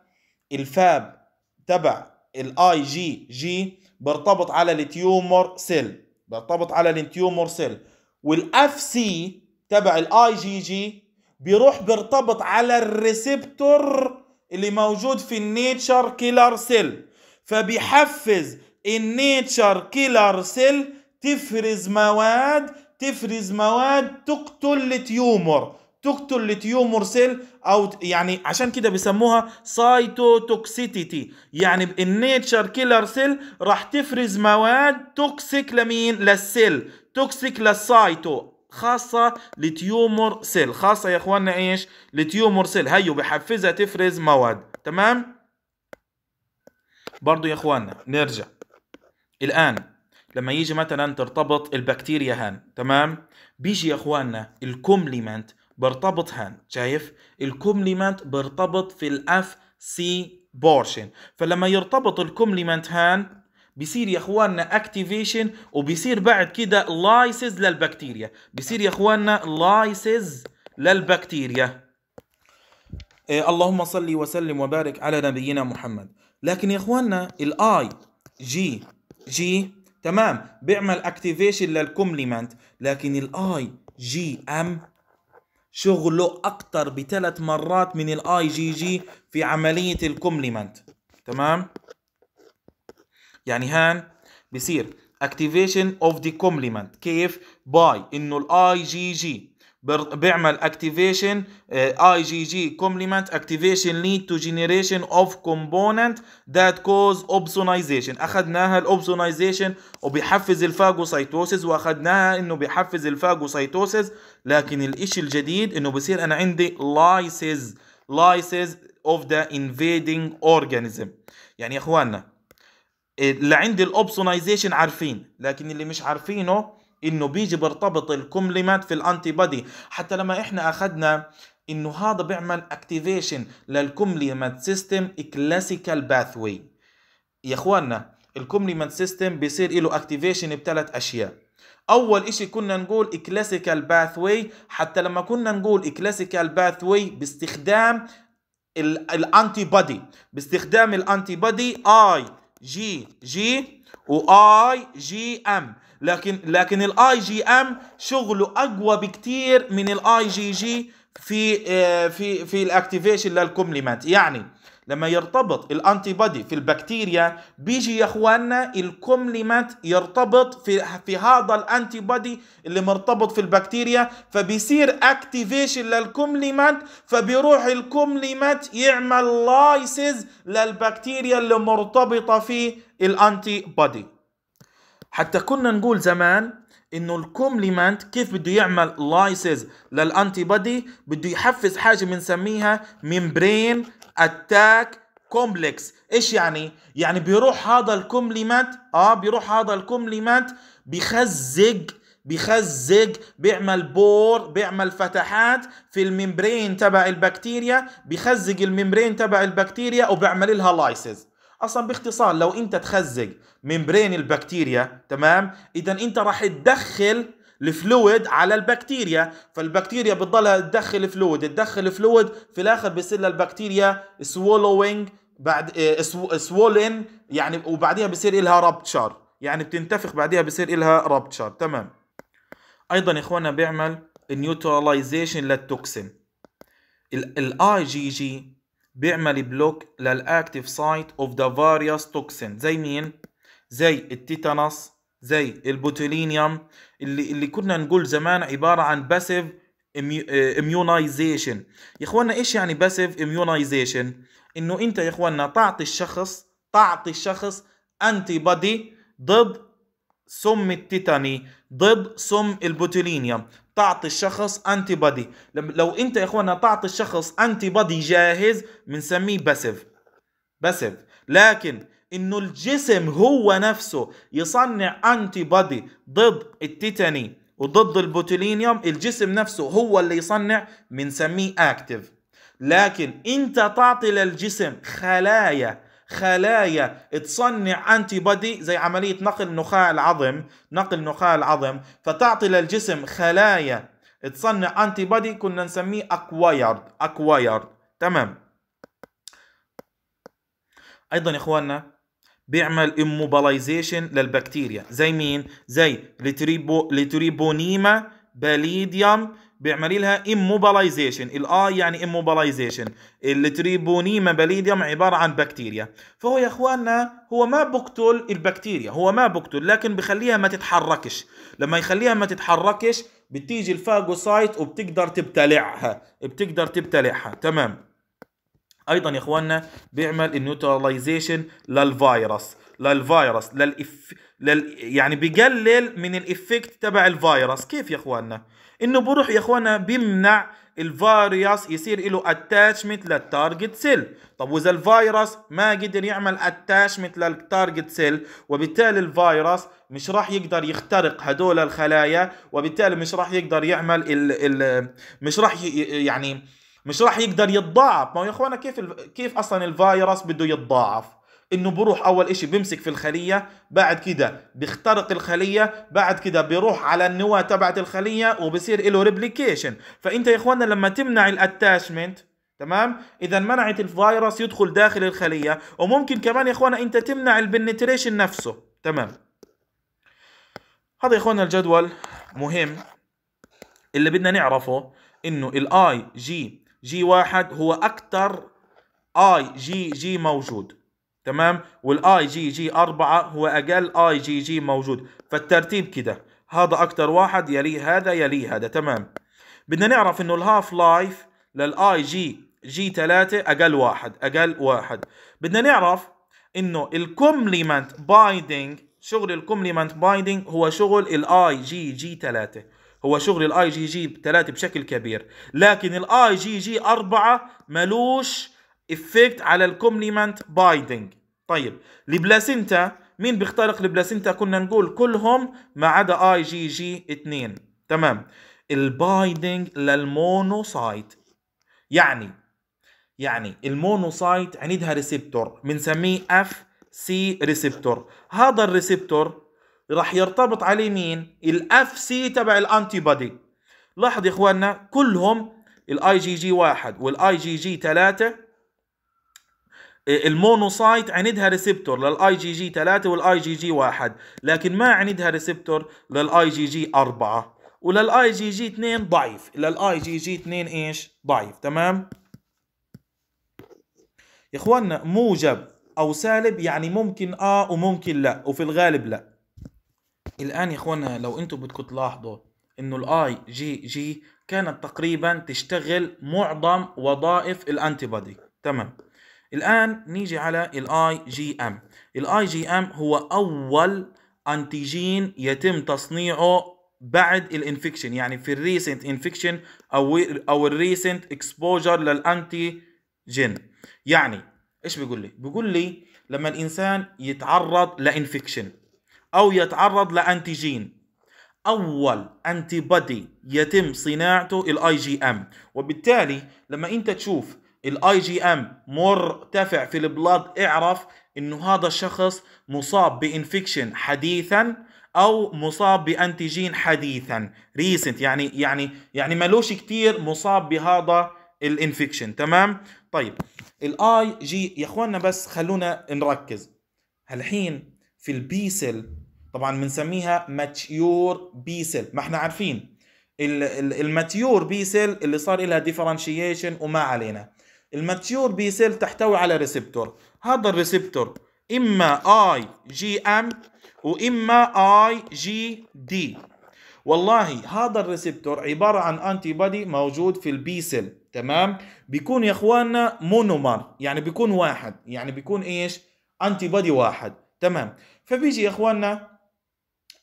ال Fab تبع الاي جي جي برتبط على ال tumor cell. برتبط على ال tumor cell. وال Fc تبع الاي جي جي بيروح بيرتبط على ال receptor اللي موجود في ال natural killer cell. فبيحفز ال natural killer cell تفرز مواد تفرز مواد تقتل ال tumor. تقتل ال tumor cell أو يعني عشان كده بيسموها cytotoxicity يعني ال natural killer cell راح تفرز مواد toxic لمين؟ لل cell toxic لل cyto خاصة ل tumor cell خاصة يا إخواننا إيش؟ ل tumor cell هيو بحفزها تفرز مواد. تمام؟ برضو يا إخواننا نرجع. الآن لما يجي مثلا ترتبط البكتيريا هان تمام؟ بيجي يا إخواننا ال complement. برتبط هان شايف؟ ال complement برتبط في ال Fc portion. فلما يرتبط ال complement هان بيصير يا أخواننا activation وبيصير بعد كده lysis للبكتيريا. بيصير يا أخواننا lysis للبكتيريا. إيه اللهم صل وسلم وبارك على نبينا محمد. لكن يا أخواننا الاي جي G تمام بيعمل activation لل complement لكن ال IgM شغله أكتر بثلاث مرات من الاي جي جي في عملية ال complement تمام؟ يعني هان بصير activation of the complement. كيف؟ by إنه الاي جي جي بيعمل activation اي جي جي complement activation lead to generation of component that cause opsonization. أخذناها ال opsonization وبيحفز ال phagocytosis وأخذناها إنه بيحفز ال phagocytosis لكن الإشي الجديد إنه بصير أنا عندي lysis lysis of the invading organism. يعني يا إخواننا اللي عندي ال opsonization عارفين لكن اللي مش عارفينه إنه بيجي بيرتبط ال complement في ال antibody حتى لما إحنا أخذنا إنه هذا بيعمل activation لل complement system classical pathway يا إخواننا ال complement system بيصير له activation بثلاث أشياء. أول إشي كنا نقول classical pathway حتى لما كنا نقول classical pathway باستخدام ال antibody باستخدام ال antibody IgG و IgM لكن لكن ال IgM شغله أقوى بكتير من الاي جي جي في آه، في في ال activation لل complement يعني لما يرتبط ال antibody في البكتيريا بيجي يا إخواننا ال complement يرتبط في في هذا ال antibody اللي مرتبط في البكتيريا فبيصير activation لل complement فبيروح ال complement يعمل lysis للبكتيريا اللي مرتبطة في ال antibody حتى كنا نقول زمان إنه ال complement كيف بده يعمل lysis لل antibody بده يحفز حاجة بنسميها membrane attack complex إيش يعني؟ يعني بيروح هذا ال complement آه بيروح هذا ال complement بيخزق بيخزق بيعمل pore بيعمل فتحات في ال membrane تبع البكتيريا بيخزق ال membrane تبع البكتيريا وبيعمل لها lysis أصلا باختصار لو أنت تخزق membrane البكتيريا تمام؟ اذا أنت راح تدخل ال fluid على البكتيريا فالبكتيريا بتضلها تدخل fluid تدخل fluid في الآخر بيصير للبكتيريا swelling بعد swollen يعني وبعديها بصير لها rupture يعني بتنتفخ بعديها بصير لها rupture تمام؟ أيضا يا اخوانا بيعمل neutralization لل toxin ال IgG بيعمل block لل active site of the various toxin زي مين؟ زي ال tetanus زي ال botulinum اللي اللي كنا نقول زمان عبارة عن passive immunization يا اخوانا إيش يعني passive immunization إنه أنت يا اخوانا تعطي الشخص تعطي الشخص antibody ضد سم ال tetani ضد سم ال botulinum تعطي الشخص antibody لو انت يا اخوانا تعطي الشخص antibody جاهز بنسميه passive passive لكن إنه الجسم هو نفسه يصنع antibody ضد ال tetani وضد ال botulinum الجسم نفسه هو اللي يصنع بنسميه active لكن انت تعطي للجسم خلايا خلايا. تصنع antibody زي عملية نقل نخاع العظم. نقل نخاع العظم. فتعطي للجسم خلايا. تصنع antibody كنا نسميه acquired acquired تمام. أيضا يا إخواننا بيعمل immobilization للبكتيريا. زي مين؟ زي ل Trepo ل Treponema pallidum بيعمل لها immobilization الاي يعني immobilization ال Treponema pallidum عبارة عن بكتيريا فهو يا أخواننا هو ما بقتل البكتيريا. هو ما بقتل لكن بخليها ما تتحركش. لما يخليها ما تتحركش بتيجي ال phagocyte وبتقدر تبتلعها. بتقدر تبتلعها. تمام. أيضا يا أخواننا بيعمل ال neutralization للفيروس. للفيروس. للإف... لل... يعني بيقلل من ال effect تبع الفيروس كيف يا إخواننا إنه بروح يا إخواننا بيمنع الفيروس يصير له attachment لل target cell طب وإذا الفيروس ما قدر يعمل attachment لل target cell وبالتالي الفيروس مش راح يقدر يخترق هدول الخلايا وبالتالي مش راح يقدر يعمل ال ال مش راح. يعني مش راح يقدر يتضاعف ما هو يا اخوانا كيف. كيف أصلا الفيروس بده يتضاعف إنه بروح أول إشي بيمسك في الخلية بعد كده بيخترق الخلية بعد كده بيروح على النواة تبعت الخلية وبصير له replication فإنت يا اخوانا لما تمنع ال attachment تمام؟ إذا منعت الفيروس يدخل داخل الخلية وممكن كمان يا اخوانا إنت تمنع ال penetration نفسه تمام؟ هذا يا اخوانا الجدول مهم. اللي بدنا نعرفه إنه الاي جي جي واحد هو أكثر اي جي جي موجود. تمام؟ والآي جي جي أربعة هو أقل آي جي جي موجود. فالترتيب كده. هذا أكثر واحد يلي هذا يلي هذا. تمام. بدنا نعرف إنه ال half-life لل IgG 3 أقل واحد أقل واحد. بدنا نعرف إنه ال complement binding شغل ال complement binding هو شغل الآي جي جي 3 هو شغل الآي جي جي 3 بشكل كبير. لكن الآي جي جي 4 ملوش effect على ال complement binding طيب ال placenta مين بيخترق ال placenta كنا نقول كلهم ما عدا اي جي جي 2 تمام. ال binding لل monocyte. يعني يعني ال monocyte عندها receptor بنسميه Fc receptor. هذا ال receptor راح يرتبط عليه مين؟ ال Fc تبع ال antibody لاحظ يا إخواننا كلهم الاي جي جي واحد والاي جي جي ثلاثة المونوسايت عندها ريسبتور للاي جي جي 3 والاي جي جي 1 لكن ما عندها receptor لل IgG 4 ولل IgG 2 ضعيف للاي جي جي 2 إيش؟ ضعيف تمام؟ يا إخواننا موجب أو سالب يعني ممكن آه وممكن لا وفي الغالب لا. الآن يا إخواننا لو أنتم بدكم تلاحظوا إنه الاي جي جي كانت تقريبا تشتغل معظم وظائف ال antibody تمام؟ الآن نيجي على ال IgM ال IgM هو أول antigen يتم تصنيعه بعد ال infection يعني في ال recent infection أو أو ال recent exposure لل antigen يعني إيش بيقول لي؟ بيقول لي لما الإنسان يتعرض ل infection أو يتعرض ل antigen أول antibody يتم صناعته ال IgM وبالتالي لما أنت تشوف ال IgM مرتفع في ال blood اعرف إنه هذا الشخص مصاب ب infection حديثا أو مصاب ب antigen حديثا recent يعني يعني يعني ملوش كتير مصاب بهذا ال infection. تمام؟ طيب الاي جي يا إخواننا بس خلونا نركز. الحين في ال B cell طبعا بنسميها mature B cell ما إحنا عارفين. ال mature B cell اللي صار لها differentiation وما علينا. ال mature B cell تحتوي على receptor. هذا ال receptor إما IgM وإما IgD والله هذا ال receptor عبارة عن antibody موجود في ال B cell تمام؟ بيكون يا إخواننا monomer يعني بيكون واحد يعني بيكون إيش؟ antibody واحد تمام؟ فبيجي يا إخواننا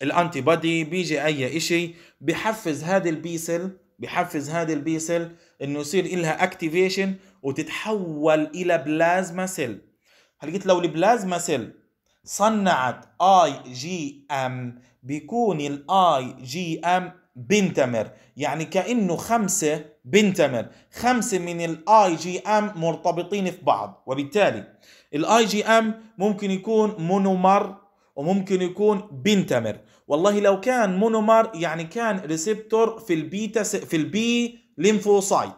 ال antibody بيجي أي إشي بحفز هذه ال B cell بحفز هذه ال B cell إنه يصير لها activation وتتحول إلى plasma cell هل لو ال plasma cell صنعت IgM بيكون ال IgM pentamer يعني كأنه خمسة pentamer خمسة من ال IgM مرتبطين في بعض. وبالتالي ال IgM ممكن يكون monomer وممكن يكون pentamer والله لو كان monomer يعني كان receptor في البيتا في ال B lymphocyte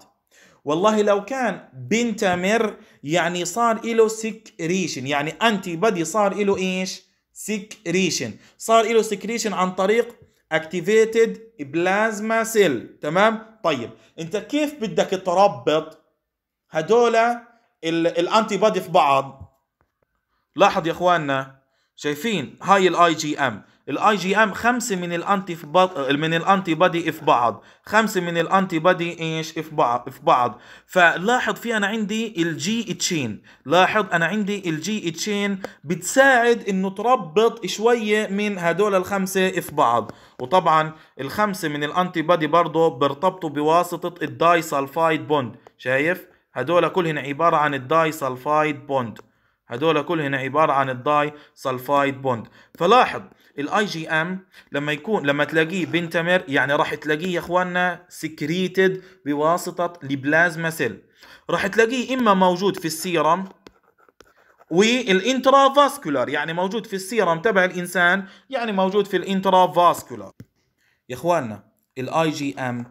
والله لو كان pentamer يعني صار له secretion يعني antibody صار له إيش؟ secretion. صار له secretion عن طريق activated plasma cell تمام؟ طيب أنت كيف بدك تربط هدول ال antibody في بعض؟ لاحظ يا إخواننا شايفين؟ هاي ال IgM ال IgM خمسة من ال anti في بعض من ال antibody في بعض. خمسة من ال antibody إيش؟ في بعض في بعض. فلاحظ في أنا عندي ال J chain لاحظ أنا عندي ال J chain بتساعد إنه تربط شوية من هدول الخمسة في بعض. وطبعا الخمسة من ال antibody برضه بيرتبطوا بواسطة ال disulfide bond شايف؟ هدول كلهن عبارة عن ال disulfide bond هدول كلهن عبارة عن ال disulfide bond فلاحظ ال IgM لما يكون لما تلاقيه pentamer يعني راح تلاقيه يا إخواننا secreted بواسطة ال plasma cell راح تلاقيه إما موجود في ال serum وال intravascular يعني موجود في السيرم تبع الإنسان يعني موجود في ال intravascular. يا إخواننا ال IgM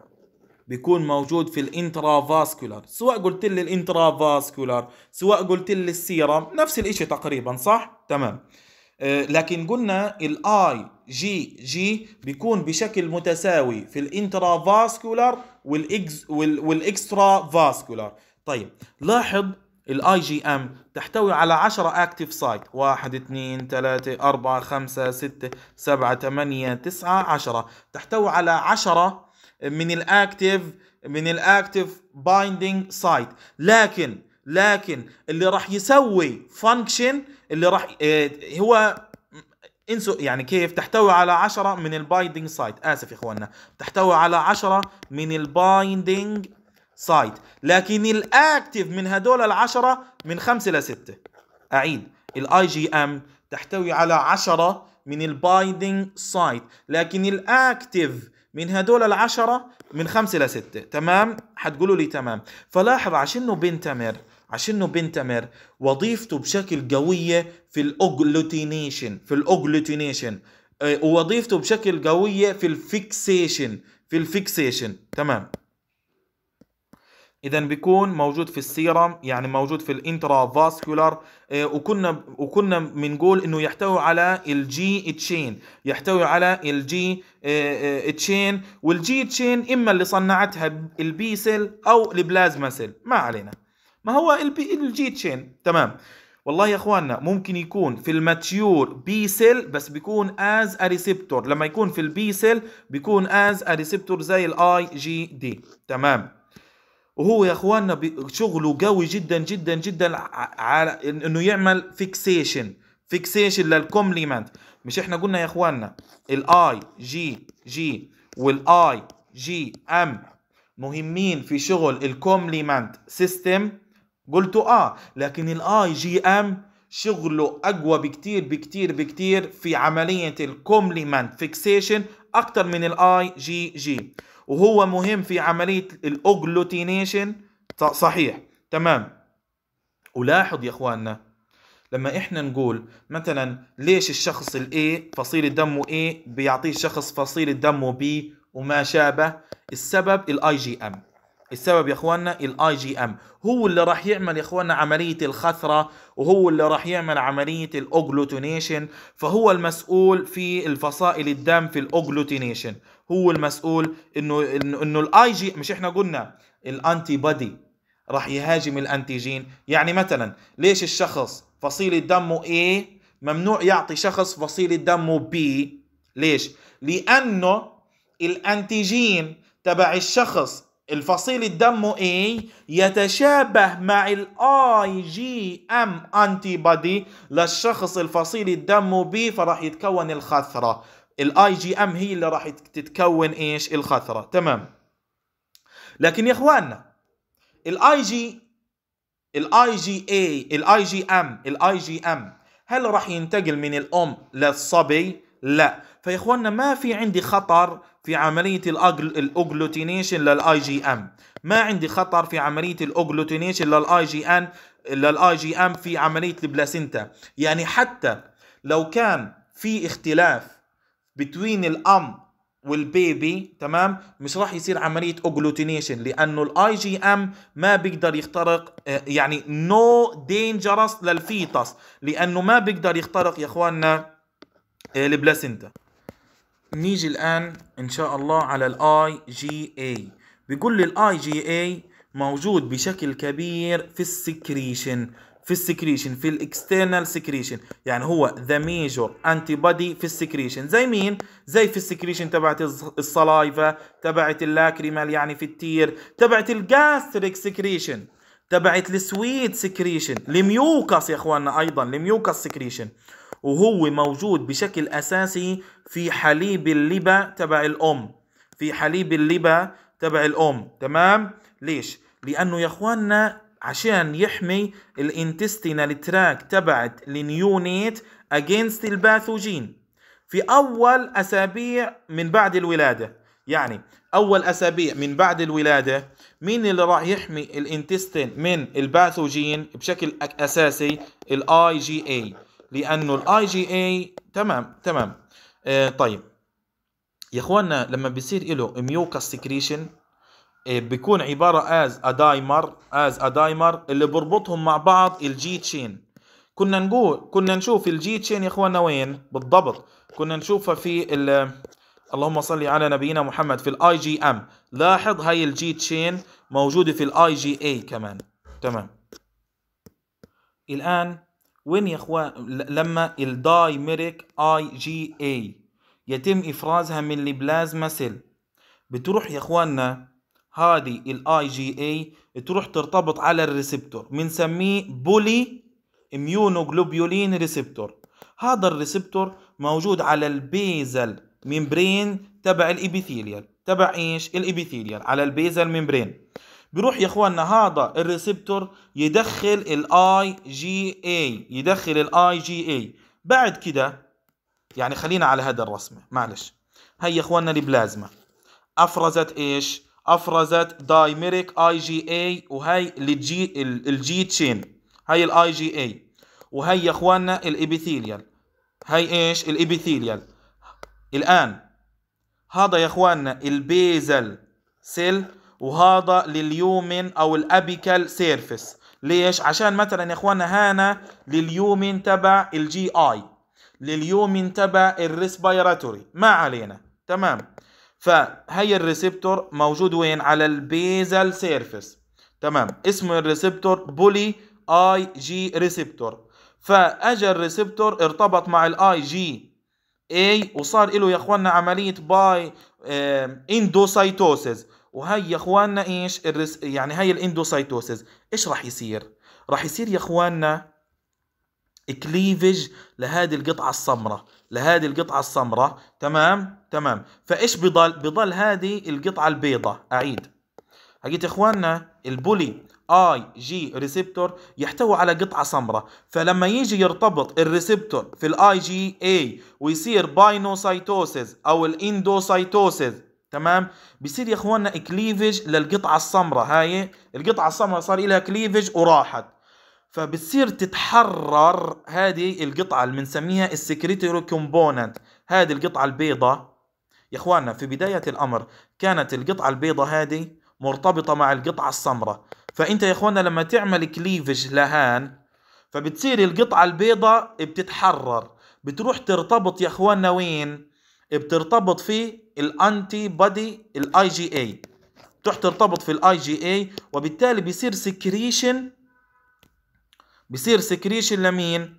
بيكون موجود في ال intravascular. سواء قلت لي ال intravascular سواء قلت لي السيرم نفس الإشي تقريبا صح؟ تمام. لكن قلنا الاي جي جي بيكون بشكل متساوي في ال intravascular والاكس وال extravascular طيب لاحظ ال IgM تحتوي على 10 active site 1 2 3 4 5 6 7 8 9 10 تحتوي على 10 من ال active من ال active binding site لكن لكن اللي راح يسوي function اللي راح آه، هو انسوا يعني كيف؟ تحتوي على 10 من ال binding site آسف يا إخواننا. تحتوي على 10 من ال binding site لكن ال active من هدول العشرة من خمسة لستة أعيد. ال IgM تحتوي على 10 من ال binding site لكن ال active من هدول العشرة من خمسة لستة تمام؟ حتقولوا لي تمام. فلاحظ عشانه pentamer عشانه pentamer وظيفته بشكل قوية في ال agglutination في ال agglutination آه، ووظيفته بشكل قوية في ال fixation في ال fixation. تمام. اذا بيكون موجود في السيرم يعني موجود في ال intravascular آه، وكنا وكنا بنقول إنه يحتوي على ال J chain يحتوي على ال J chain وال J chain إما اللي صنعتها ال B cell أو ال plasma cell ما علينا. ما هو ال B ال J chain تمام. والله يا إخواننا ممكن يكون في ال mature B cell بس بيكون as a receptor لما يكون في ال B cell بيكون as a receptor زي ال IgD تمام. وهو يا إخواننا شغله قوي جدا جدا جدا على إنه يعمل fixation fixation لل complement مش إحنا قلنا يا إخواننا ال IgG وال IgM مهمين في شغل ال complement system قلتوا آه لكن ال IgM شغله أقوى بكتير بكتير بكتير في عملية ال complement fixation أكتر من الاي جي جي. وهو مهم في عملية ال agglutination صحيح. تمام. ولاحظ يا إخواننا لما إحنا نقول مثلا ليش الشخص الاي فصيلة دمه A بيعطيه الشخص فصيلة دمه B وما شابه السبب ال IgM. السبب يا إخواننا ال IgM هو اللي راح يعمل يا إخواننا عملية الخثرة وهو اللي راح يعمل عملية ال agglutination فهو المسؤول في الفصائل الدم في ال agglutination هو المسؤول إنه إنه, الاي جي مش إحنا قلنا ال antibody راح يهاجم ال antigen. يعني مثلا ليش الشخص فصيلة دمه A ممنوع يعطي شخص فصيلة دمه B ليش؟ لأنه ال antigen تبع الشخص الفصيل الدم A يتشابه مع ام antibody للشخص الفصيل الدم B فراح يتكون الخثرة. ال IgM هي اللي راح تتكون إيش؟ الخثرة. تمام. لكن يا إخواننا IgA ال IgM ال IgM هل راح ينتقل من الأم للصبي؟ لا. فيا إخواننا ما في عندي خطر في عملية ال agglutination لل IgM ما عندي خطر في عملية ال agglutination لل IgM لل IgM في عملية ال placenta. يعني حتى لو كان في اختلاف بين الأم وال baby تمام؟ مش راح يصير عملية agglutination لأنه ال IgM ما بيقدر يخترق آه، يعني no no dangerous لل fetus لأنه ما بيقدر يخترق يا إخواننا آه، ال placenta. نيجي الآن إن شاء الله على جي اي بيقول لي جي اي موجود بشكل كبير في ال secretion في ال secretion في ال external secretion يعني هو the major antibody في ال secretion. زي مين؟ زي في ال secretion تبعت ال saliva تبعت ال lacrimal يعني في ال tear تبعت ال gastric secretion تبعت ال sweat secretion ال mucus يا إخواننا أيضا ال mucus secretion وهو موجود بشكل أساسي في حليب اللبا تبع الأم. في حليب اللبا تبع الأم. تمام؟ ليش؟ لأنه يا أخواننا عشان يحمي ال intestinal tract تبعت ال neonate against ال pathogen. في أول أسابيع من بعد الولادة. يعني أول أسابيع من بعد الولادة مين اللي راح يحمي ال intestine من ال pathogen بشكل أساسي؟ الاي جي اي لأنه الاي جي اي تمام تمام. آه طيب. يا إخواننا لما بيصير له mucus secretion بيكون عبارة as a dimer as a dimer اللي بربطهم مع بعض ال J chain كنا نقول كنا نشوف ال J chain يا إخواننا وين؟ بالضبط. كنا نشوفها في اللهم صل على نبينا محمد في ال IgM لاحظ هاي ال J chain موجودة في الاي جي اي كمان. تمام. الآن وين يا اخوان؟ لما ال dimeric IgA يتم إفرازها من ال plasma cell بتروح يا اخواننا هذه الاي جي إي تروح ترتبط على ال receptor بنسميه poly immunoglobulin receptor. هذا ال receptor موجود على ال basal membrane تبع ال epithelial. تبع إيش؟ ال epithelial على ال basal membrane بيروح يا إخواننا هذا ال receptor يدخل الاي جي اي يدخل الاي جي اي بعد كده يعني خلينا على هذا الرسمة معلش. هي يا إخواننا البلازما. أفرزت إيش؟ أفرزت dimeric IgA وهي ال J ال J chain هي الاي جي اي وهي يا إخواننا ال epithelial هي إيش؟ ال epithelial الآن هذا يا إخواننا ال basal cell وهذا ال lumen أو ال apical surface. ليش؟ عشان مثلا يا إخواننا هانا ال lumen تبع ال GI ال lumen تبع ال respiratory ما علينا. تمام. فهي ال receptor موجود وين؟ على ال basal surface تمام. اسمه ال receptor poly Ig receptor فاجى ال receptor ارتبط مع الاي جي اي وصار له يا إخواننا عملية by endocytosis وهي يا أخواننا إيش؟ الرس... يعني هي ال endocytosis. إيش راح يصير؟ راح يصير يا أخواننا cleavage لهذه القطعة السمراء لهذه القطعة السمراء تمام؟ تمام. فإيش بضل؟ بضل هذه القطعة البيضاء أعيد. حقيقة أخواننا ال poly Ig receptor يحتوي على قطعة سمراء فلما يجي يرتبط ال receptor في ال IgA ويصير pinocytosis أو ال endocytosis تمام؟ بصير يا إخواننا cleavage للقطعة السمراء هاي القطعة السمراء صار لها cleavage وراحت. فبتصير تتحرر هذه القطعة اللي بنسميها ال secretory component هذه القطعة البيضاء. يا إخواننا في بداية الأمر كانت القطعة البيضاء هذه مرتبطة مع القطعة السمراء. فأنت يا إخواننا لما تعمل cleavage لهان فبتصير القطعة البيضاء بتتحرر. بتروح ترتبط يا إخواننا وين؟ بترتبط في ال antibody ال IgA بتروح ترتبط في الاي جي اي وبالتالي بيصير secretion بيصير secretion لمين؟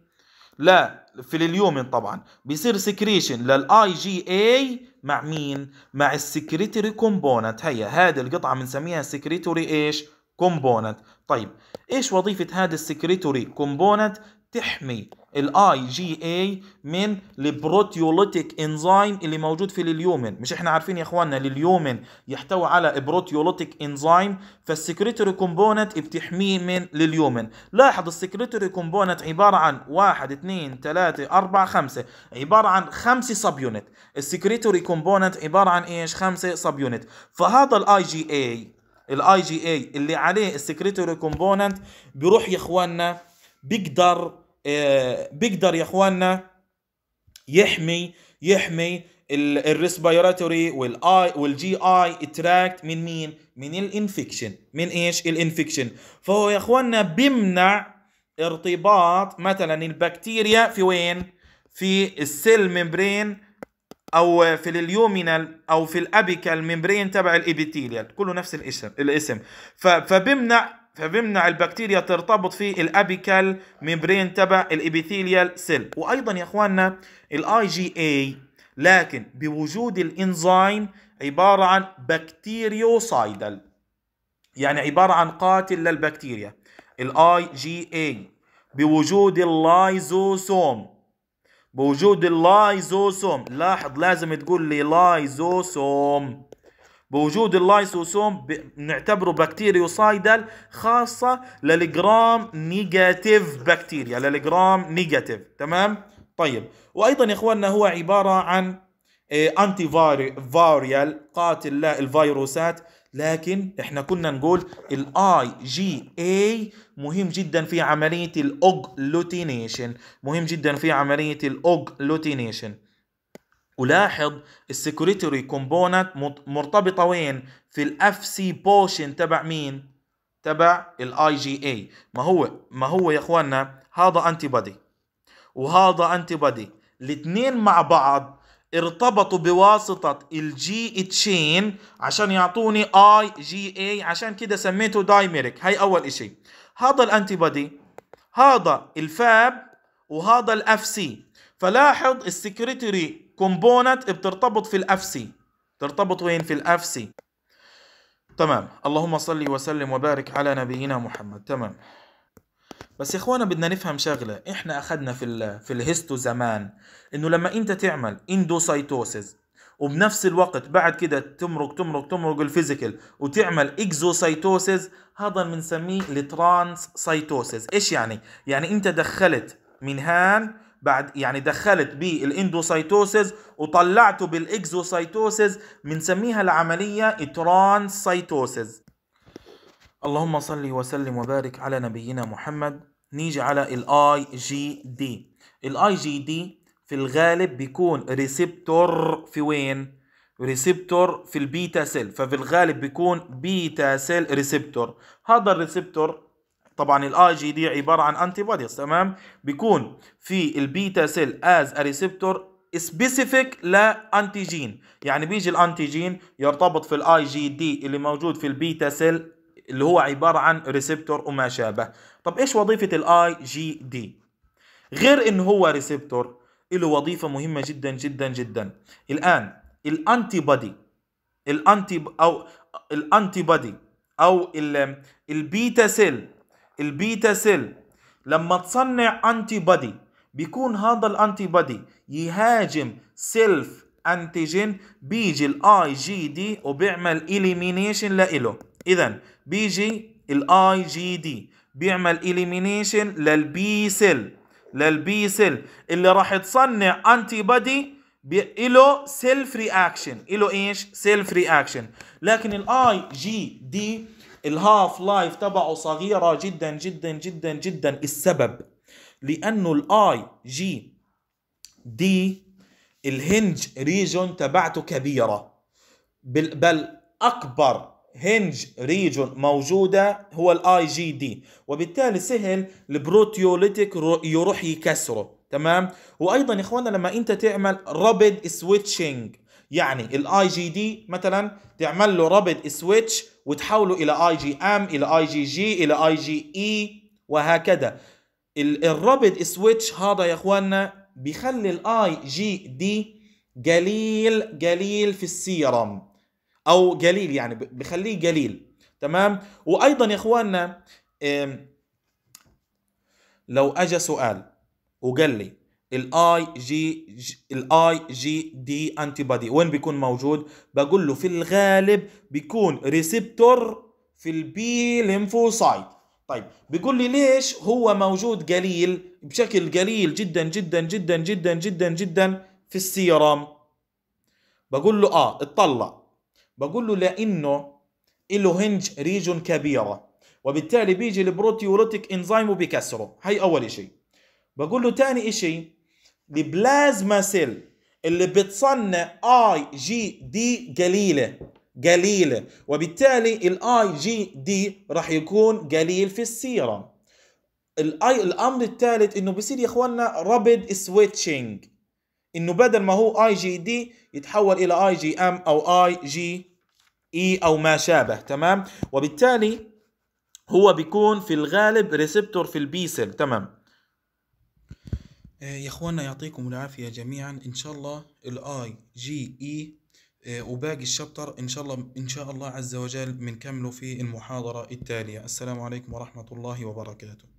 لا في ال lumen طبعا. بيصير secretion لل IgA مع مين؟ مع ال secretory component هي هذه القطعة بنسميها secretory إيش؟ component طيب إيش وظيفة هذا ال secretory component تحمي. ال IgA من ال proteolytic enzyme اللي موجود في ال lumen مش إحنا عارفين يا إخواننا ال lumen يحتوي على proteolytic enzyme فال secretory component بتحميه من ال lumen لاحظ ال secretory component عبارة عن واحد اثنين ثلاثة أربعة خمسة. عبارة عن خمسة subunit ال secretory component عبارة عن إيش؟ خمسة subunit فهذا الاي جي اي الاي جي اي اللي عليه ال secretory component بيروح يا إخواننا بيقدر بيقدر يا إخواننا يحمي يحمي ال respiratory وال I وال GI tract من مين؟ من ال infection. من إيش؟ ال infection. فهو يا إخواننا بيمنع ارتباط مثلا البكتيريا في وين؟ في ال cell membrane أو في ال luminal أو في ال apical membrane تبع ال epithelial كله نفس الاسم. الاسم فبيمنع فبيمنع البكتيريا ترتبط في ال apical membrane تبع ال epithelial cell. وأيضا يا إخواننا الاي جي اي لكن بوجود الإنزيم عبارة عن bactericidal يعني عبارة عن قاتل للبكتيريا. ال IgA بوجود ال lysozyme بوجود ال lysozyme. لاحظ لازم تقول لي lysozyme. بوجود ال lysozyme نعتبره bactericidal خاصة لل gram negative bacteria لل gram negative تمام؟ طيب وأيضا يا إخواننا هو عبارة عن antiviral قاتل للفيروسات لكن إحنا كنا نقول الاي جي اي مهم جدا في عملية ال agglutination مهم جدا في عملية ال agglutination. ولاحظ ال secretory component مرتبطة وين؟ في ال Fc portion تبع مين؟ تبع الاي جي اي ما هو ما هو يا إخواننا؟ هذا antibody وهذا antibody الاثنين مع بعض ارتبطوا بواسطة ال J chain عشان يعطوني اي جي اي عشان كده سميته dimeric هاي أول إشي. هذا ال antibody هذا ال Fab وهذا ال Fc فلاحظ ال secretory component بترتبط في ال Fc ترتبط وين؟ في ال Fc تمام. اللهم صل وسلم وبارك على نبينا محمد. تمام. بس يا إخوانا بدنا نفهم شغلة. إحنا أخذنا في ال في ال histo زمان إنه لما أنت تعمل endocytosis وبنفس الوقت بعد كده تمرق تمرق تمرق ال vesicle وتعمل exocytosis هذا بنسميه ال transcytosis إيش يعني؟ يعني أنت دخلت من هان بعد يعني دخلت بال endocytosis وطلعته بال exocytosis بنسميها العملية transcytosis اللهم صل وسلم وبارك على نبينا محمد. نيجي على ال IgD ال IgD في الغالب بيكون receptor في وين؟ receptor في ال beta cell. ففي الغالب بيكون beta cell receptor. هذا ال receptor طبعا ال IgD عبارة عن antibodies تمام؟ بيكون في ال beta cell as receptor specific ل antigen يعني بيجي ال antigen يرتبط في ال IgD اللي موجود في ال beta cell اللي هو عبارة عن receptor وما شابه. طب إيش وظيفة ال IgD غير انه هو receptor له وظيفة مهمة جدا جدا جدا. الآن ال antibody ال anti أو ال antibody أو ال beta cell ال beta cell. لما تصنع antibody بيكون هذا ال antibody يهاجم self antigen بيجي ال IgD وبيعمل elimination لإله. اذا بيجي ال IgD بيعمل elimination لل B cell. لل B cell. اللي راح تصنع antibody له self reaction له إيش؟ self reaction لكن ال IgD ال half life تبعه صغيرة جدا جدا جدا جدا. السبب لأنه ال IgD ال hinge region تبعته كبيرة. بل أكبر hinge region موجودة هو ال IgD وبالتالي سهل ال proteolytic يروح يكسره. تمام؟ وأيضا يا اخوانا لما أنت تعمل rapid switching يعني ال IgD مثلا تعمل له rapid switch وتحوله إلى IgM إلى اي جي جي إلى اي جي اي وهكذا. ال rapid switch هذا يا اخوانا بيخلي ال IgD قليل قليل في السيرم. أو قليل يعني بخليه قليل. تمام؟ وأيضا يا إخواننا لو اجى سؤال وقال لي ال Ig ال IgD antibody وين بيكون موجود؟ بقول له في الغالب بيكون receptor في ال B lymphocyte طيب بيقول لي ليش هو موجود قليل؟ بشكل قليل جدا جدا جدا جدا جدا جدا في السيرم. بقول له آه اطلع. بقول له لأنه له hinge region كبيرة وبالتالي بيجي ال proteolytic enzyme وبيكسره. هي أول شيء بقول له ثاني شيء ال plasma cell اللي بتصنع IgD قليلة قليلة. وبالتالي ال IgD راح يكون قليل في السيرم الاي الأمر الثالث إنه بصير يا إخواننا rapid switching إنه بدل ما هو IgD يتحول إلى IgM أو اي جي اي أو ما شابه تمام؟ وبالتالي هو بيكون في الغالب receptor في ال B cell تمام؟ يا إخوانا يعطيكم العافية جميعا. إن شاء الله الاي جي اي وباقي ال chapter إن شاء الله إن شاء الله عز وجل بنكمله في المحاضرة التالية. السلام عليكم ورحمة الله وبركاته.